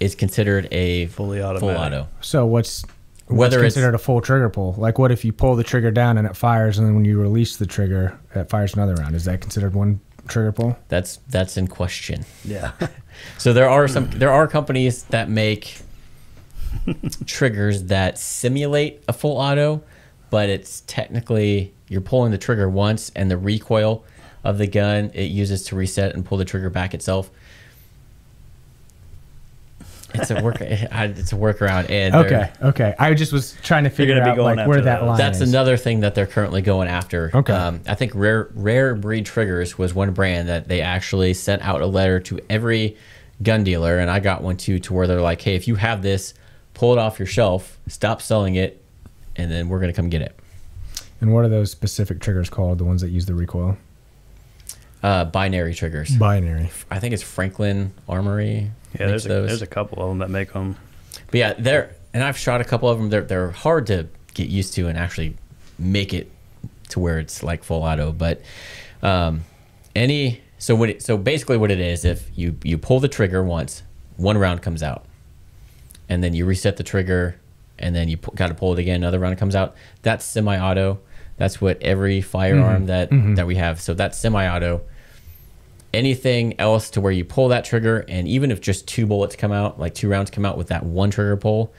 is considered a Fully full automatic. auto. so what's what's Whether it's- considered a full trigger pull? Like what if you pull the trigger down and it fires and then when you release the trigger it fires another round? Is that considered one trigger pull? That's that's in question. Yeah. *laughs* So there are some there are companies that make triggers that simulate a full auto, but it's technically you're pulling the trigger once and the recoil of the gun it uses to reset and pull the trigger back itself. It's a work it's a workaround and Okay, okay. I just was trying to figure out like where after that those. line That's is. another thing that they're currently going after. Okay. Um, I think Rare Rare Breed Triggers was one brand that they actually sent out a letter to every gun dealer, and I got one too, to where they're like, "Hey, if you have this, pull it off your shelf, stop selling it, and then we're gonna come get it." And what are those specific triggers called? The ones that use the recoil? Uh, binary triggers. Binary. I think it's Franklin Armory. Yeah, there's a, those. there's a couple of them that make them. But yeah, they're and I've shot a couple of them. They're they're hard to get used to and actually make it to where it's like full auto. But um, any so what it, so basically what it is if you you pull the trigger once, one round comes out, and then you reset the trigger, and then you pu- got to pull it again. Another round comes out. That's semi-auto. That's what every firearm mm-hmm. that mm-hmm. that we have. So that's semi-auto anything else to where you pull that trigger and even if just two bullets come out like two rounds come out with that one trigger pull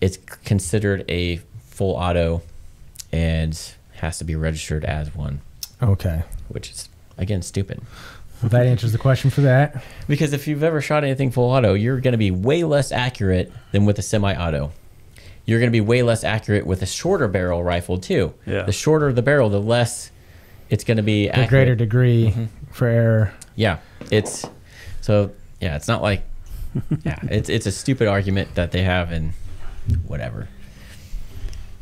it's considered a full auto and has to be registered as one Okay. which is again stupid Well, that answers the question for that. because if you've ever shot anything full auto you're going to be way less accurate than with a semi-auto you're going to be way less accurate with a shorter barrel rifle too Yeah. the shorter the barrel the less it's going to be The accurate greater degree Mm-hmm. for error. Yeah, it's so yeah, it's not like *laughs* yeah, it's it's a stupid argument that they have and whatever.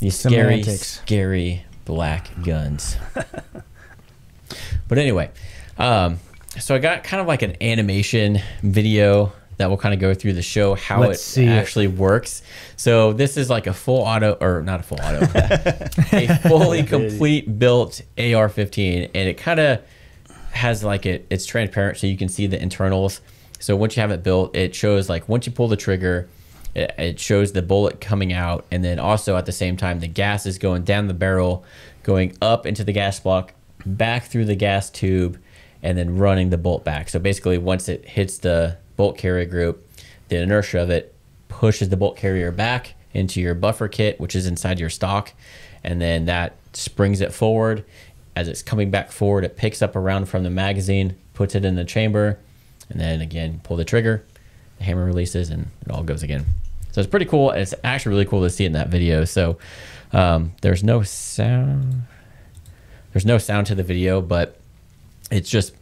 These scary, Semantics. scary black guns. *laughs* but anyway, um, so I got kind of like an animation video that will kind of go through the show how Let's it see it. actually works. So this is like a full auto or not a full auto, *laughs* a fully complete built AR-15, and it kind of has like it it's transparent so you can see the internals so once you have it built it shows like once you pull the trigger it, it shows the bullet coming out and then also at the same time the gas is going down the barrel going up into the gas block back through the gas tube and then running the bolt back so basically once it hits the bolt carrier group the inertia of it pushes the bolt carrier back into your buffer kit, which is inside your stock, and then that springs it forward. As it's coming back forward, it picks up a round from the magazine, puts it in the chamber, and then again pull the trigger. The hammer releases, and it all goes again. So it's pretty cool. It's actually really cool to see in that video. So um, there's no sound. There's no sound to the video, but it's just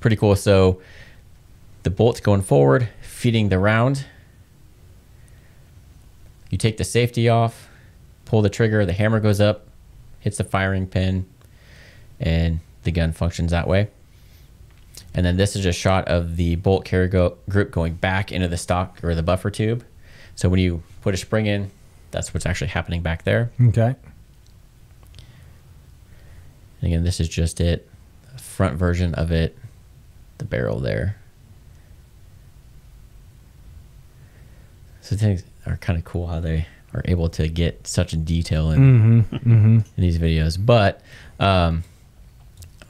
pretty cool. So the bolt's going forward, feeding the round. You take the safety off, pull the trigger, the hammer goes up, hits the firing pin, and the gun functions that way. And then this is a shot of the bolt carrier go- group going back into the stock or the buffer tube. So when you put a spring in, that's what's actually happening back there. Okay. And again, this is just it, front version of it, the barrel there. So things are kind of cool how they are able to get such a detail in, Mm-hmm. Mm-hmm. in these videos. But um,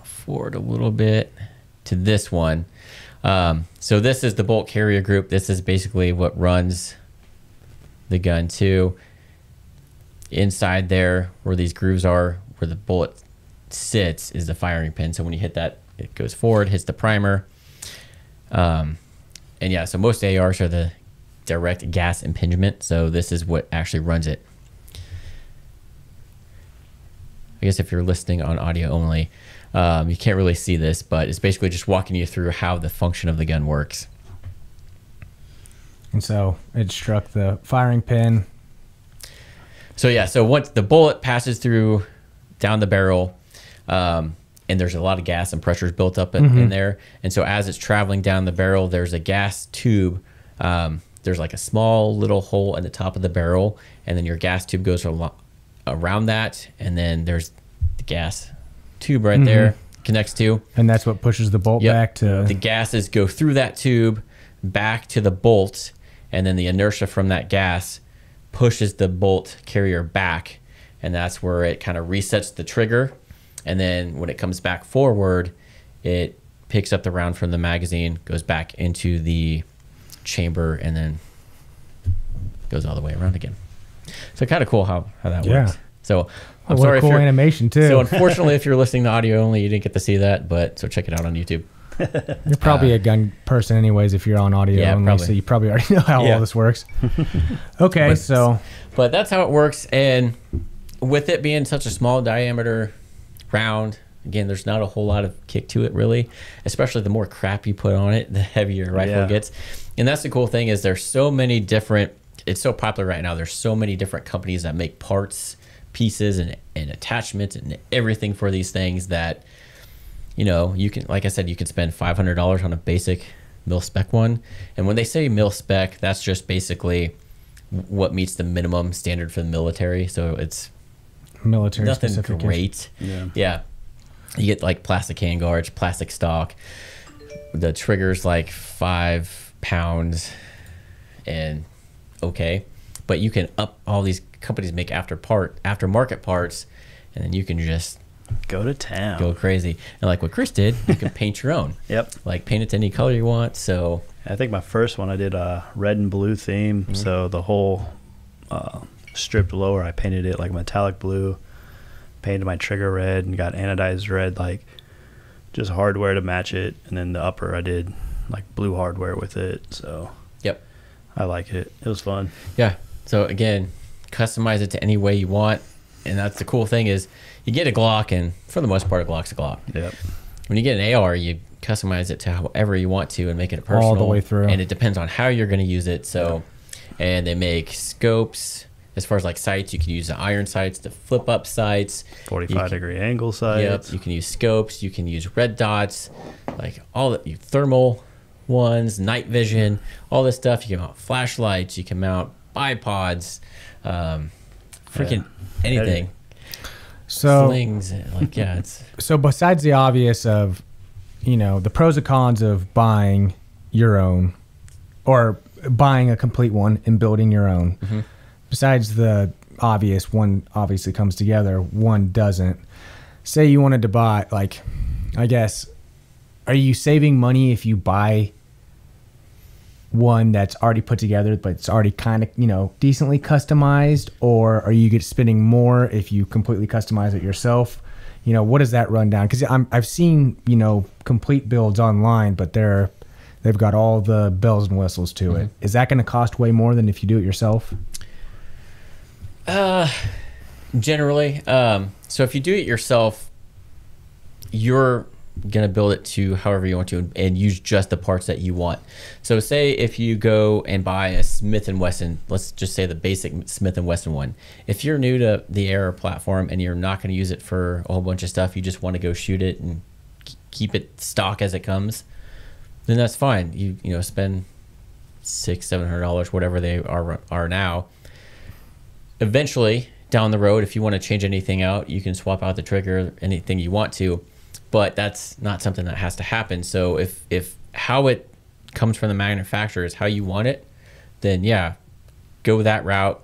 forward a little bit to this one. Um, so this is the bolt carrier group. This is basically what runs the gun too. Inside there, where these grooves are, where the bullet sits, is the firing pin. So when you hit that, it goes forward, hits the primer. Um, and yeah, so most ARs are the direct gas impingement. So this is what actually runs it. I guess if you're listening on audio only, um, you can't really see this, but it's basically just walking you through how the function of the gun works. And so it struck the firing pin. So yeah, so once the bullet passes through down the barrel, um, and there's a lot of gas and pressure is built up in, in there, and so as it's traveling down the barrel, there's a gas tube. Um, there's like a small little hole in the top of the barrel, and then your gas tube goes around that, and then there's the gas tube right mm-hmm. there connects to. And that's what pushes the bolt Yep. back to. the gases go through that tube back to the bolt and then the inertia from that gas pushes the bolt carrier back and that's where it kind of resets the trigger and then when it comes back forward it picks up the round from the magazine goes back into the chamber and then goes all the way around again so kind of cool how, how that Yeah. works so i'm what sorry a cool you're animation too. so *laughs* unfortunately, if you're listening to audio only, you didn't get to see that, but so check it out on YouTube. *laughs* You're probably uh, a gun person, anyways, if you're on audio Yeah, only. probably. So you probably already *laughs* know how Yeah. all this works. okay, But- so But that's how it works, and with it being such a small diameter round, again, there's not a whole lot of kick to it really. Especially the more crap you put on it, the heavier a rifle Yeah. gets. And that's the cool thing is there's so many different. It's so popular right now. There's so many different companies that make parts, pieces, and and attachments and everything for these things that you know, you can, like I said, you can spend five hundred dollars on a basic mil spec one, and when they say mil spec, that's just basically what meets the minimum standard for the military. So it's military nothing specific. great. Yeah. yeah, you get like plastic handguards, plastic stock. The trigger's like five pounds, and okay, but you can up all these companies make after part aftermarket parts, and then you can just Go to town. go crazy. And like what Chris did, you can *laughs* paint your own. Yep. Like paint it to any color you want. So I think my first one I did a red and blue theme. Mm-hmm. So the whole uh, stripped lower, I painted it like metallic blue. Painted my trigger red and got anodized red, like just hardware to match it. And then the upper, I did like blue hardware with it. So yep, I like it. It was fun. yeah. So again, customize it to any way you want. And that's the cool thing is you get a Glock, and for the most part, a Glock's a Glock. Yep. When you get an AR, you customize it to however you want to and make it personal. All the way through. And it depends on how you're going to use it. So, and they make scopes. As far as like sights, you can use the iron sights, the flip up sights. 45 can- degree angle sights. Yep, sights. you can use scopes, you can use red dots, like all the you- thermal ones, night vision, all this stuff. You can mount flashlights, you can mount bipods, um, freaking anything, So slings. Like yeah, it's *laughs* so besides the obvious of you know the pros and cons of buying your own or buying a complete one and building your own besides the obvious one obviously comes together one doesn't say you wanted to buy like i guess are you saving money if you buy one that's already put together but it's already kind of you know decently customized? Or are you spending more if you completely customize it yourself? You know what does that run down? Because i've seen you know complete builds online but they're they've got all the bells and whistles to it. Is that going to cost way more than if you do it yourself? Uh, generally. Um, so if you do it yourself, you're gonna build it to however you want to and use just the parts that you want. So say if you go and buy a Smith and Wesson, let's just say the basic Smith and Wesson one. If you're new to the AR platform and you're not going to use it for a whole bunch of stuff, you just want to go shoot it and keep it stock as it comes, then that's fine. You you know spend six seven hundred dollars whatever they are are now eventually down the road if you want to change anything out you can swap out the trigger anything you want to but that's not something that has to happen. So if if how it comes from the manufacturer is how you want it then yeah go that route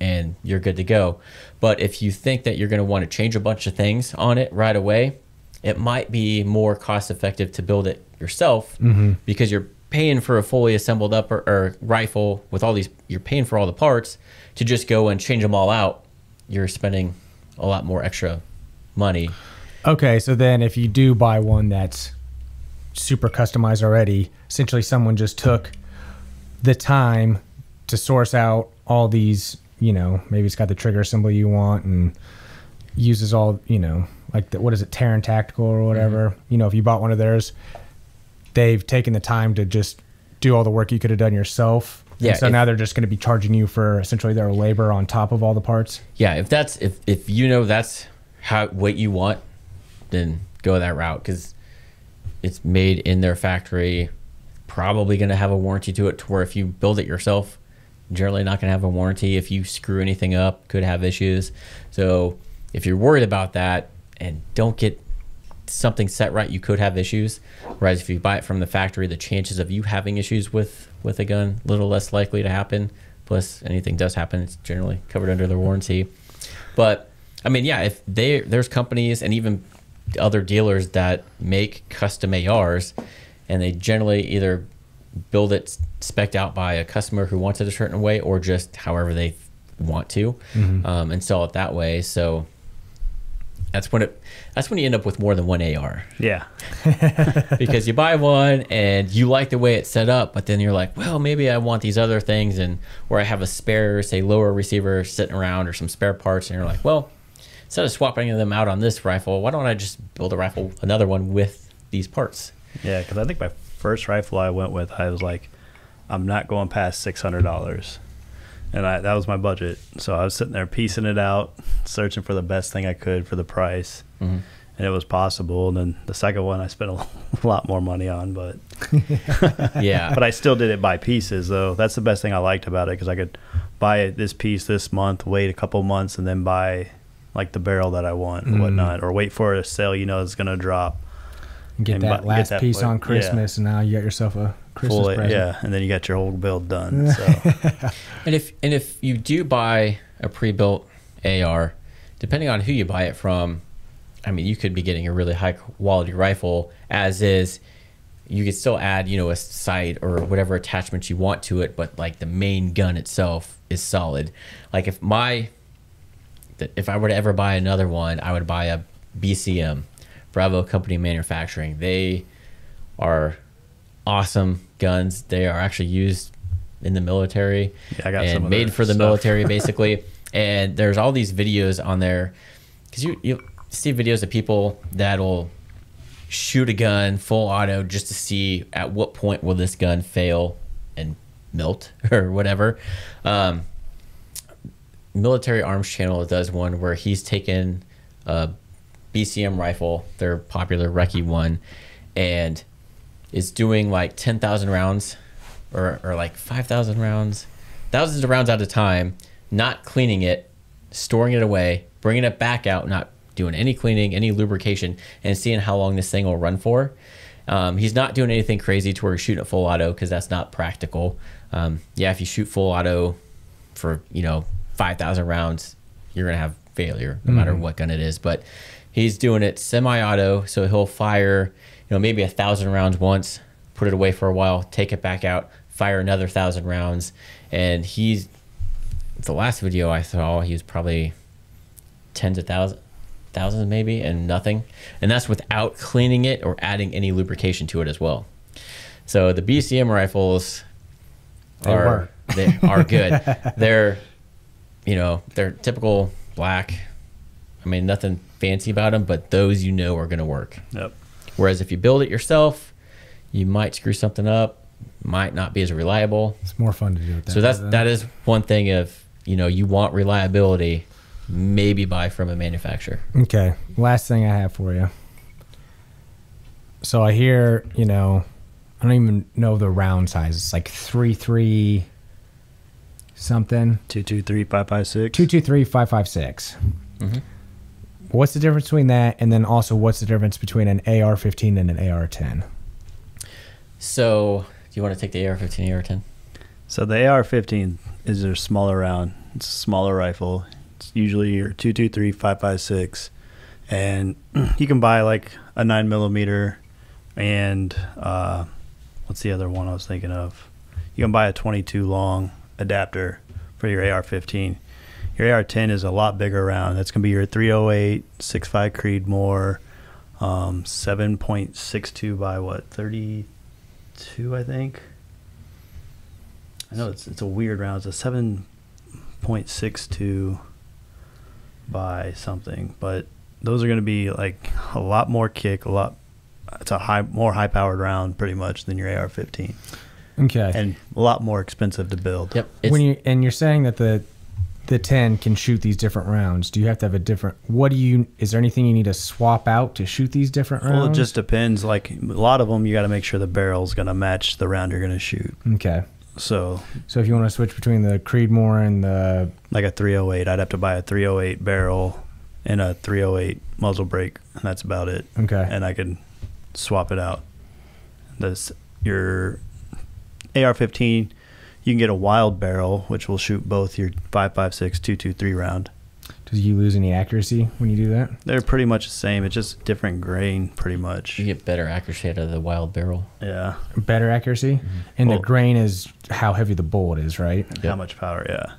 and you're good to go. But if you think that you're going to want to change a bunch of things on it right away it might be more cost effective to build it yourself mm-hmm. because you're paying for a fully assembled up or, or rifle with all these you're paying for all the parts to just go and change them all out. You're spending a lot more extra money Okay, so then if you do buy one that's super customized already, essentially someone just took the time to source out all these, you know, maybe it's got the trigger symbol you want and uses all you know, like the, what is it, Taran Tactical or whatever. Mm-hmm. You know, if you bought one of theirs, they've taken the time to just do all the work you could have done yourself. And Yeah, so if- now they're just going to be charging you for essentially their labor on top of all the parts. Yeah, if that's if if you know that's how what you want, then go that route because it's made in their factory. Probably going to have a warranty to it, to where if you build it yourself, generally not going to have a warranty. If you screw anything up, could have issues. So if you're worried about that and don't get something set right, you could have issues. Whereas if you buy it from the factory, the chances of you having issues with with a gun little less likely to happen. Plus, anything does happen, it's generally covered under the warranty. But I mean, yeah, if they there's companies and even other dealers that make custom ARs, and they generally either build it specked out by a customer who wants it a certain way, or just however they want to um, install it that way. So that's when it that's when you end up with more than one AR Yeah. *laughs* *laughs* because you buy one and you like the way it's set up, but then you're like, well, maybe I want these other things, and or I have a spare, say, lower receiver sitting around or some spare parts, and you're like, well, instead of swapping them out on this rifle, why don't I just build a rifle, another one with these parts? Yeah, because I think my first rifle I went with, I was like, I'm not going past six hundred dollars, and I, that was my budget. So I was sitting there piecing it out, searching for the best thing I could for the price, Mhm. and it was possible. And then the second one, I spent a *laughs* lot more money on, but *laughs* Yeah, but I still did it by pieces though. That's the best thing I liked about it because I could buy this piece this month, wait a couple months, and then buy like the barrel that I want and Mm. whatnot, or wait for a sale you know is gonna drop. And get And that bu- get last that piece pla- on yeah. Christmas, and now you got yourself a Christmas Full, present. yeah, and then you got your whole build done. *laughs* So and if and if you do buy a pre-built AR, depending on who you buy it from, I mean, you could be getting a really high quality rifle as is. You could still add, you know, a sight or whatever attachments you want to it, but like the main gun itself is solid. Like if my, th- if I were to ever buy another one, I would buy a BCM, Bravo Company Manufacturing. They are awesome guns. They are actually used in the military Yeah, I got and some made for the stuff. military *laughs* basically. and there's all these videos on there because you you see videos of people that'll shoot a gun full auto just to see at what point will this gun fail and melt *laughs* or whatever. Um, Military Arms Channel does one where he's taken a BCM rifle, their popular Recce one, and is doing like 10,000 rounds or, or like 5,000 rounds, thousands of rounds at a time, not cleaning it, storing it away, bringing it back out, not doing any cleaning, any lubrication, and seeing how long this thing will run for. Um, he's not doing anything crazy to where he's shooting at full auto because that's not practical. Um, yeah, if you shoot full auto for you know 5,000 rounds, you're gonna have failure no matter mm-hmm. what gun it is. But he's doing it semi-auto, so he'll fire you know maybe a thousand rounds once, put it away for a while, take it back out, fire another thousand rounds, and he's the last video I saw, he was probably tens of thousands, thousands maybe, and nothing, and that's without cleaning it or adding any lubrication to it as well. So the BCM rifles They are they are good. *laughs* they're you know they're typical black. I mean nothing fancy about them, but those you know are going to work. yep. Whereas if you build it yourself, you might screw something up, might not be as reliable. It's more fun to do it. That So that's way, though. that is one thing if you know you want reliability, maybe buy from a manufacturer. Okay. Last thing I have for you. So I hear, you know, I don't even know the round size. It's like three three something. Two two three five five six. Two two three five five six. Mhm. What's the difference between that and then also what's the difference between an AR fifteen and an AR ten? So do you want to take the AR-15, AR-10? So the AR-15 is a smaller round. It's a smaller rifle. It's usually your two two three five five six, and *clears throat* you can buy like a nine millimeter, and uh, what's the other one I was thinking of? You can buy a twenty two long adapter for your AR-15. Your AR-10 is a lot bigger round. That's gonna be your 308 6.5 Creedmoor, um, 7.62 by what 32, I think. I know it's it's a weird round. It's a seven point six two by something, but those are going to be like a lot more kick, a lot. It's a high, more high powered round, pretty much than your AR-15, Okay. and a lot more expensive to build. Yep. It's, when you and you're saying that the the 10 can shoot these different rounds, do you have to have a different? What do you? Is there anything you need to swap out to shoot these different rounds? Well, it just depends. Like a lot of them, you got to make sure the barrel's going to match the round you're going to shoot. okay. So, So if you want to switch between the Creedmoor and the like a 308, I'd have to buy a 308 barrel and a 308 muzzle brake, and that's about it. okay, and I could swap it out. This your AR-15, you can get a Wylde barrel, which will shoot both your 5.56, 223 round. does you lose any accuracy when you do that? They're pretty much the same. It's just different grain, pretty much. you get better accuracy out of the Wylde barrel. Yeah. Better accuracy, mm-hmm. and Well- the oh. grain is how heavy the bullet is, right? How much power? Yeah.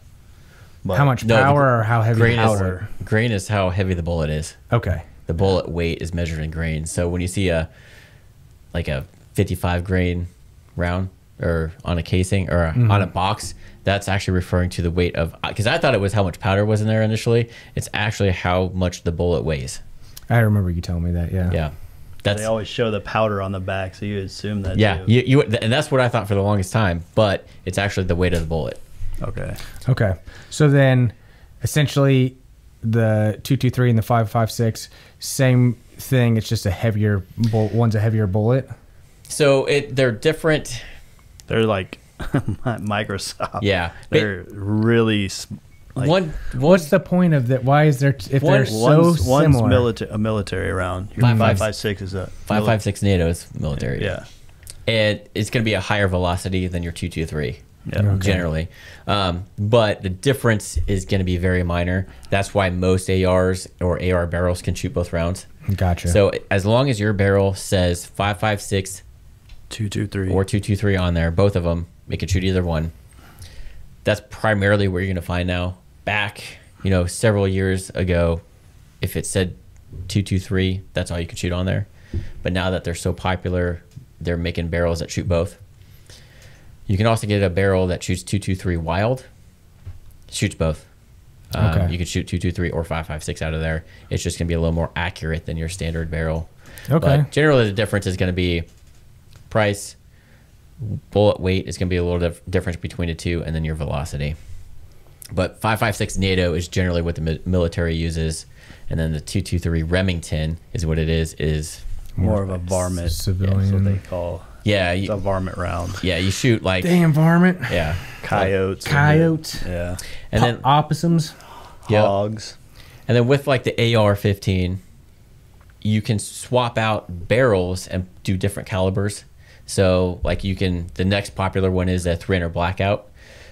But how much No, power or how heavy Grain the is grain is how heavy the bullet is. Okay, The bullet weight is measured in grain. So when you see a like a 55 grain round or on a casing or Mm-hmm. on a box, that's actually referring to the weight of because I thought it was how much powder was in there initially. It's actually how much the bullet weighs. I remember you telling me that. Yeah. Yeah, that's They always show the powder on the back, so you assume that. yeah. too. You, you and that's what I thought for the longest time, but it's actually the weight of the bullet. Okay. Okay. So then, essentially, the two two three and the five five six, same thing. It's just a heavier bullet. One's a heavier bullet. So it they're different. They're like *laughs* Microsoft. Yeah. They're really s- like one What's the point of that? Why is there if One- they're so one's, one's milita- a military round. Your Five, five, 5.56 is a five five six NATO's military. Yeah. and it's going to be a higher velocity than your 223 Yeah. Okay. generally um, but the difference is going to be very minor that's why most ars or ar barrels can shoot both rounds Gotcha. so as long as your barrel says 556 Two, two, three. or 223 on there. Both of them it can shoot either one. That's primarily where you're going to find now. Back you know several years ago if it said 223 that's all you could shoot on there. But now that they're so popular they're making barrels that shoot both. You can also get a barrel that shoots 223 Wylde. Shoots both. Um, Okay. you can shoot 223 or 556 out of there. It's just going to be a little more accurate than your standard barrel. Okay. but generally the difference is going to be price bullet weight is going to be a little dif- difference between the two and then your velocity but 556 nato is generally what the mi- military uses and then the 223 remington is what it is is More of a varmint. That's what Civilian. they call yeah it's a varmint round. yeah you shoot like Damn varmint. yeah Coyotes. Coyotes. Yeah. and then opossums. Yep. Hogs. And then with like the AR-15, you can swap out barrels and do different calibers. So like you can, the next popular one is a 300 blackout.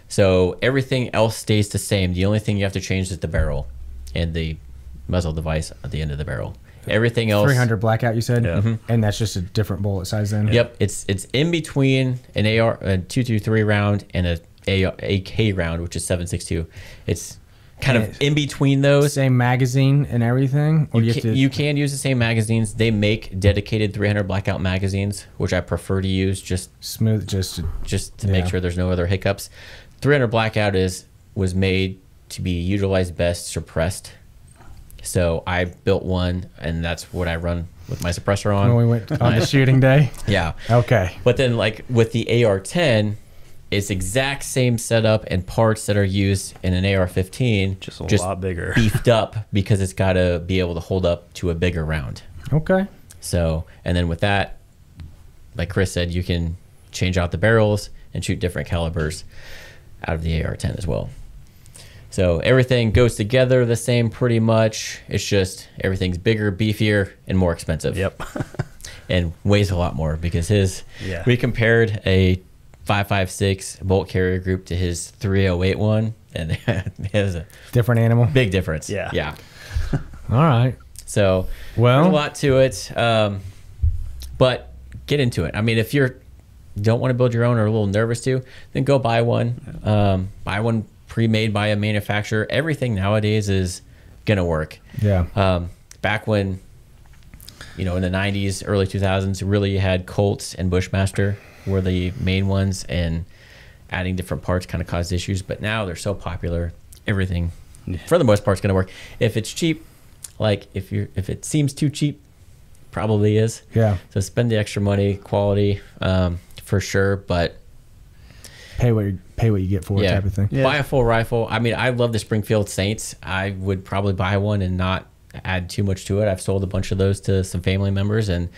So everything else stays the same. The only thing you have to change is the barrel and the muzzle device at the end of the barrel. Everything else, Three hundred blackout. You said. Yeah. Mhm. And that's just a different bullet size then. Yep, it's it's in between an AR a two two three round and a AR, AK round, which is seven six two. It's kind of in between those. Same magazine and everything. Or You you, can, to. you can use the same magazines. They make dedicated 300 blackout magazines, which I prefer to use just smooth. Just. just to make sure there's no other hiccups. 300 blackout is was made to be utilized best suppressed. So I built one, and that's what I run with my suppressor on. When we went on the shooting day. *laughs* yeah, Okay. but then like with the AR-10, it's exact same setup and parts that are used in an AR-15, Just a lot bigger. *laughs* beefed up because it's got to be able to hold up to a bigger round. Okay. So, and then with that, like Chris said, you can change out the barrels and shoot different calibers out of the AR-10 as well. So everything goes together the same pretty much. It's just everything's bigger, beefier, and more expensive. Yep. *laughs* And weighs a lot more because his. Yeah. We compared a 556 bolt carrier group to his 308 one, and *laughs* there's a Different animal. big difference. Yeah. Yeah. *laughs* All right. So Well- there's a lot to it, um, but get into it. I mean, if you're don't want to build your own or a little nervous to, then go buy one. Um, buy one pre-made by a manufacturer. Everything nowadays is gonna work. Yeah. Um, back when, you know, in the '90s, early 2000s, really you had Colts and Bushmaster were the main ones, and adding different parts kind of caused issues. But now they're so popular, everything for the most part, is going to work. If it's cheap, like if you're if it seems too cheap, probably is. Yeah. So spend the extra money, quality, um, for sure. But Pay what you, pay what you get for it yeah, type of thing. Yeah. buy a full rifle. I mean, I love the Springfield Saints. I would probably buy one and not add too much to it. I've sold a bunch of those to some family members, and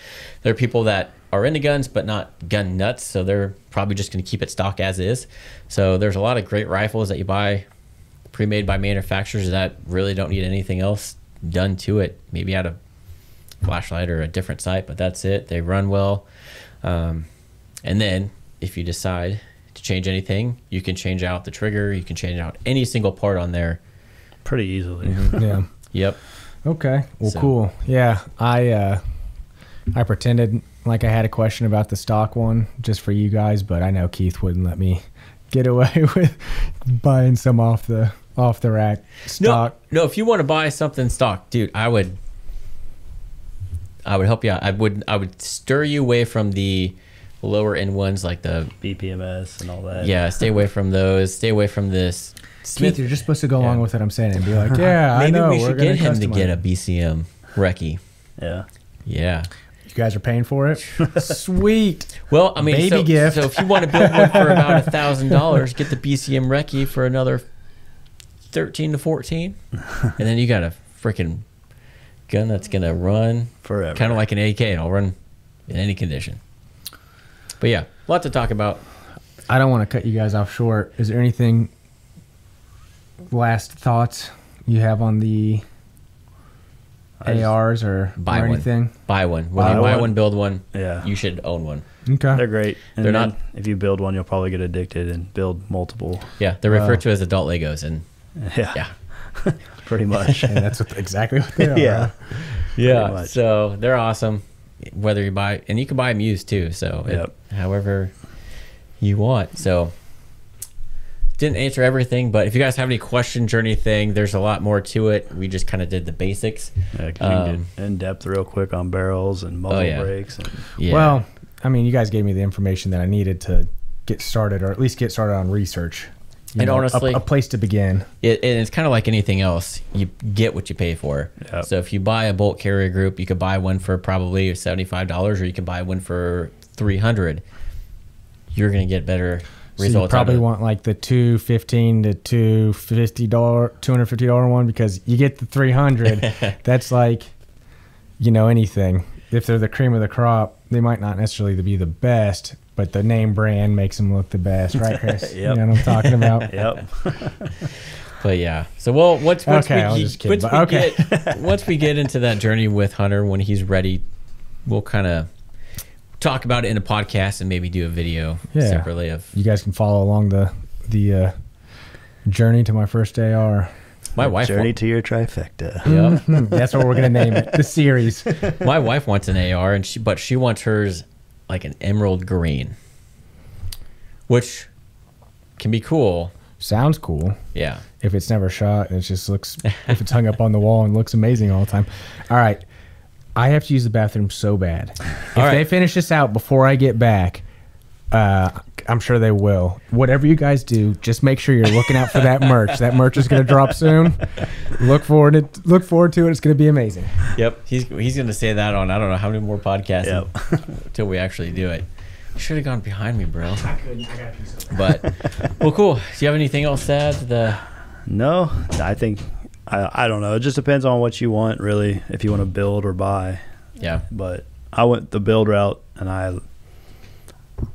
they're people that are into guns but not gun nuts. So they're probably just going to keep it stock as is. So there's a lot of great rifles that you buy pre-made by manufacturers that really don't need anything else done to it. Maybe add a flashlight or a different sight, but that's it. They run well. Um, and then if you decide to change anything, you can change out the trigger. You can change out any single part on there. Pretty easily. Mm-hmm. *laughs* Yeah. Yep. Okay. Well, So- cool. Yeah, I uh, I pretended like I had a question about the stock one just for you guys, but I know Keith wouldn't let me get away *laughs* with buying some off the off the rack No, stock. no. If you want to buy something stock, dude, I would. I would help you out. I would. I would stir you away from the lower end ones, like the DPMS and all that. yeah. Stay away from those. Stay away from this. Keith, you're just supposed to go along with what I'm saying and be like, *laughs* "Yeah, I know." we we're should gonna get him to get a BCM recce. Yeah. Yeah. You guys are paying for it. *laughs* Sweet. Well, I mean, Baby so, gift. so if you want to build one for about *laughs* a thousand dollars, get the BCM recce for another thirteen to fourteen, and then you got a freaking gun that's gonna run Forever. kind of like an AK. It'll run in any condition. But yeah, a lot to talk about. I don't want to cut you guys off short. Is there anything last thoughts you have on the ARs or, Buy or one. anything? Buy one. When Buy you buy one. one, build one. Yeah. You should own one. Okay. They're great. And They're not- If you build one, you'll probably get addicted and build multiple. Yeah, they're Wow. referred uh, to as adult Legos, and *laughs* Yeah. yeah, *laughs* Pretty much. and that's what, exactly what they *laughs* are. yeah. yeah. So they're awesome. Whether you buy, and you can buy them used too. So it- however you want. So didn't answer everything, but if you guys have any questions or anything, there's a lot more to it. We just kind of did the basics. Yeah, 'cause you can Um, in depth real quick on barrels and muzzle yeah. brakes. And, Yeah. Well, I mean, you guys gave me the information that I needed to get started, or at least get started on research. You And know, a- honestly- a, place to begin. It, and it's kind of like anything else. You get what you pay for. Yep. So if you buy a bolt carrier group, you could buy one for probably seventy five dollars, or you can buy one for three hundred. You're gonna get better So you probably out of it. want like the two fifteen to two fifty dollar, two hundred fifty dollar one because you get the three hundred. *laughs* that's like, you know, anything. If they're the cream of the crop, they might not necessarily be the best, but the name brand makes them look the best, right, Chris? Yep. *laughs* You know what I'm talking about? *laughs* yep. But yeah. So well, once once Okay, we, kidding, once we okay. get once we get into that journey with Hunter when he's ready, we'll kind of talk about it in a podcast and maybe do a video Yeah. separately of You guys can follow along the the uh, journey to my first AR. my wife. Journey to your trifecta. *laughs* yeah. *laughs* That's what we're gonna name it. The series. *laughs* my wife wants an AR and she but she wants hers like an emerald green. Which can be cool. Sounds cool. Yeah. if it's never shot and it just looks if it's hung up on the wall and looks amazing all the time. All right. I have to use the bathroom so bad. *laughs* If All right. they finish this out before I get back, uh, I'm sure they will. Whatever you guys do, just make sure you're looking out for that *laughs* merch. That merch is going to drop soon. Look forward to look forward to it. It's going to be amazing. Yep. He's he's gonna say that on I don't know how many more podcasts Yep. *laughs* until we actually do it. You should have gone behind me, bro. I couldn't. I got you. So but well, cool. Do you have anything else to add to the? No, I think I I don't know. It just depends on what you want, really. If you want to build or buy, Yeah. but I went the build route, and I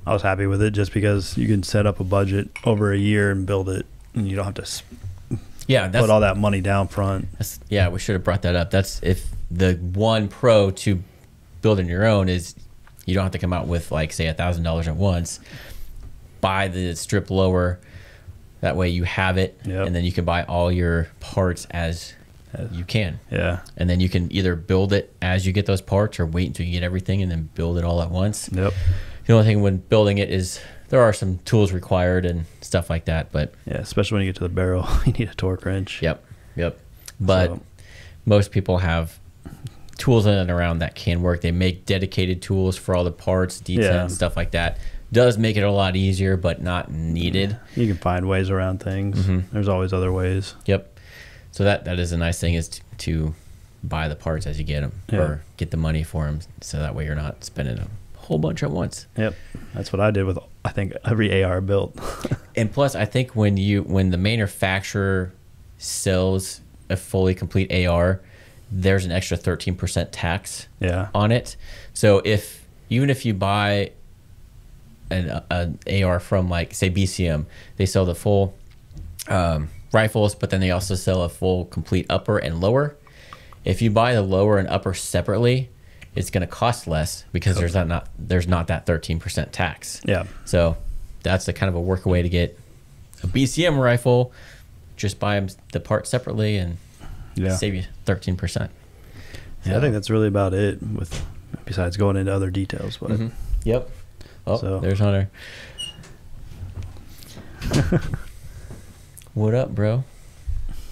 I was happy with it just because you can set up a budget over a year and build it, and you don't have to Yeah. That's put all that money down front. Yeah, we should have brought that up. That's if the one pro to building your own is you don't have to come out with like say a thousand dollars at once. Buy the strip lower. That way you have it, Yep. and then you can buy all your parts as you can, Yeah. and then you can either build it as you get those parts, or wait until you get everything and then build it all at once. Yep. The only thing when building it is there are some tools required and stuff like that, but Yeah. Especially when you get to the barrel, *laughs* you need a torque wrench. Yep, yep. But So- most people have tools in and around that can work. They make dedicated tools for all the parts, detents, Yeah. stuff like that. Does make it a lot easier, but not needed. You can find ways around things. Mhm. There's always other ways. Yep. So that that is a nice thing is to, to buy the parts as you get them Yeah. or get the money for them, so that way you're not spending a whole bunch at once. Yep, that's what I did with I think every AR built. *laughs* And plus, I think when you when the manufacturer sells a fully complete AR, there's an extra thirteen percent tax yeah, on it. So if even if you buy an, an AR from like say BCM, they sell the full um, rifles, but then they also sell a full complete upper and lower. If you buy the lower and upper separately, it's going to cost less because there's not, not there's not that thirteen percent tax. yeah, So that's the kind of a workaway to get a BCM rifle. Just buy the part separately and yeah. save you thirteen percent. Yeah, I think that's really about it. With besides going into other details, but Mhm. Yep. Oh, So- there's Hunter. *laughs* what up, bro?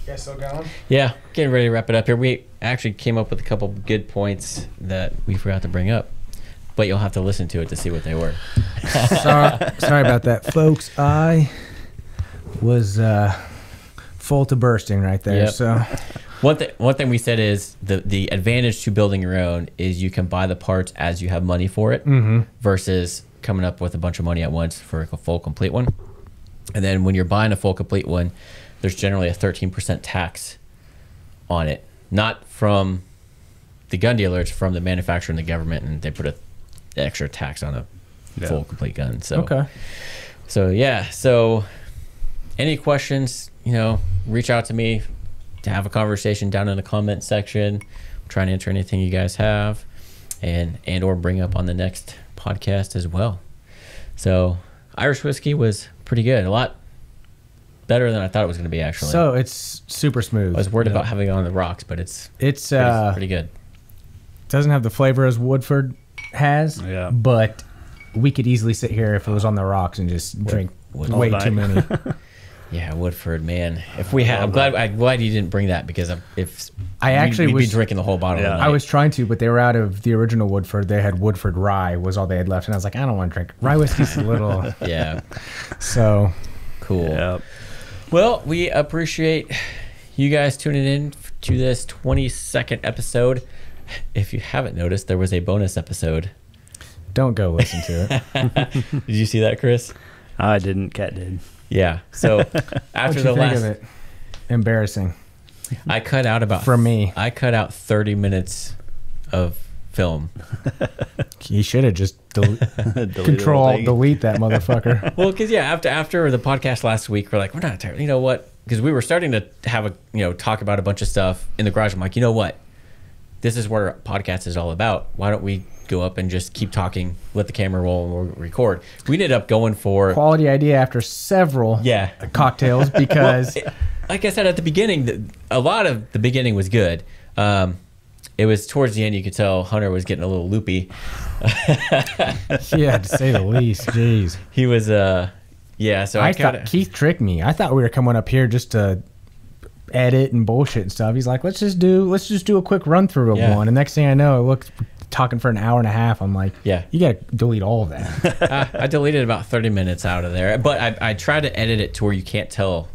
Yeah, still going? Yeah, getting ready to wrap it up here. We actually came up with a couple good points that we forgot to bring up, but you'll have to listen to it to see what they were. *laughs* sorry, sorry about that, folks. I was uh, full to bursting right there. Yep. So One thing, one thing we said is the the advantage to building your own is you can buy the parts as you have money for it, versus coming up with a bunch of money at once for a full complete one. And then when you're buying a full complete one, there's generally a 13% tax on it, not from the gun dealer, it's from the manufacturer and the government, and they put a extra tax on a Yeah. full complete gun. So okay, so yeah, so any questions, you know, reach out to me to have a conversation down in the comment section. I'm trying to answer anything you guys have and and or bring up on the next podcast as well. So Irish whiskey was pretty good. A lot better than I thought it was going to be actually. so it's super smooth. I was worried Yeah. about having it on the rocks, but it's it's pretty, uh, pretty good. doesn't have the flavor as Woodford has. Yeah. but we could easily sit here if it was on the rocks and just drink wood- way too many. *laughs* Yeah, Woodford, man. If we had, I'm glad. I'm glad you didn't bring that because if- if I we'd- actually we'd be was- drinking the whole bottle. Yeah. tonight. I was trying to, but they were out of the original Woodford. They had Woodford Rye was all they had left, and I was like, I don't want to drink rye whiskey's a little. *laughs* Yeah, So cool. yeah, Well, we appreciate you guys tuning in to this 22nd episode. If you haven't noticed, there was a bonus episode. don't go listen to it. *laughs* Did you see that, Chris? I didn't. Cat did. Yeah. So *laughs* after the last, of it? Embarrassing. I cut out about For me. I cut out 30 minutes of film. *laughs* You should have just del- *laughs* Delete control delete that motherfucker. Well, because yeah, after after the podcast last week, we're like, we're not tired. You know what? Because we were starting to have a you know talk about a bunch of stuff in the garage. I'm like, you know what? This is what our podcast is all about. Why don't we go up and just keep talking, let the camera roll, and we'll record? We ended up going for Quality idea after several yeah. cocktails *laughs* because It- like I said at the beginning, the, a lot of the beginning was good. Um, it was towards the end you could tell Hunter was getting a little loopy. yeah, to say the least. *laughs* Jeez. He was uh, yeah. So I, I kind thought Keith tricked me. I thought we were coming up here just to edit and bullshit and stuff. He's like, let's just do let's just do a quick run through of Yeah. one. And next thing I know, it look talking for an hour and a half. I'm like, Yeah. you gotta delete all of that. *laughs* I, I deleted about 30 minutes out of there, but I, I tried to edit it to where you can't tell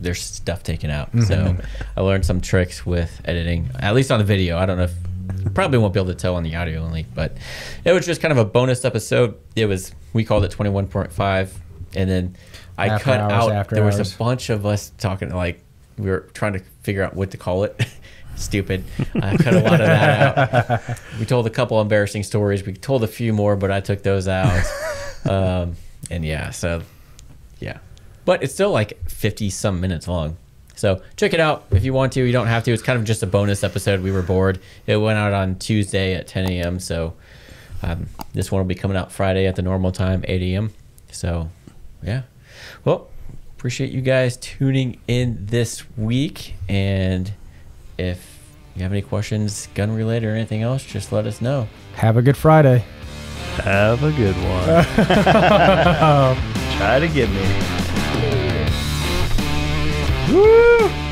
there's stuff taken out. Mm-hmm. So I learned some tricks with editing, at least on the video. I don't know if probably won't be able to tell on the audio only, but it was just kind of a bonus episode. It was we called it 21.5, and then I After cut hours, out. after there was a bunch of us talking like we were trying to figure out what to call it. *laughs* Stupid. I cut a lot of that out. We told a couple embarrassing stories. We told a few more, but I took those out. *laughs* Um, and yeah, so yeah, but it's still like 50 some minutes long. So check it out if you want to. You don't have to. It's kind of just a bonus episode. We were bored. It went out on Tuesday at 10 a.m. So um, this one will be coming out Friday at the normal time, 8 a.m. So yeah. Well, appreciate you guys tuning in this week. And if you have any questions, gun related or anything else, just let us know. Have a good Friday. Have a good one. *laughs* Try to get me. Woo!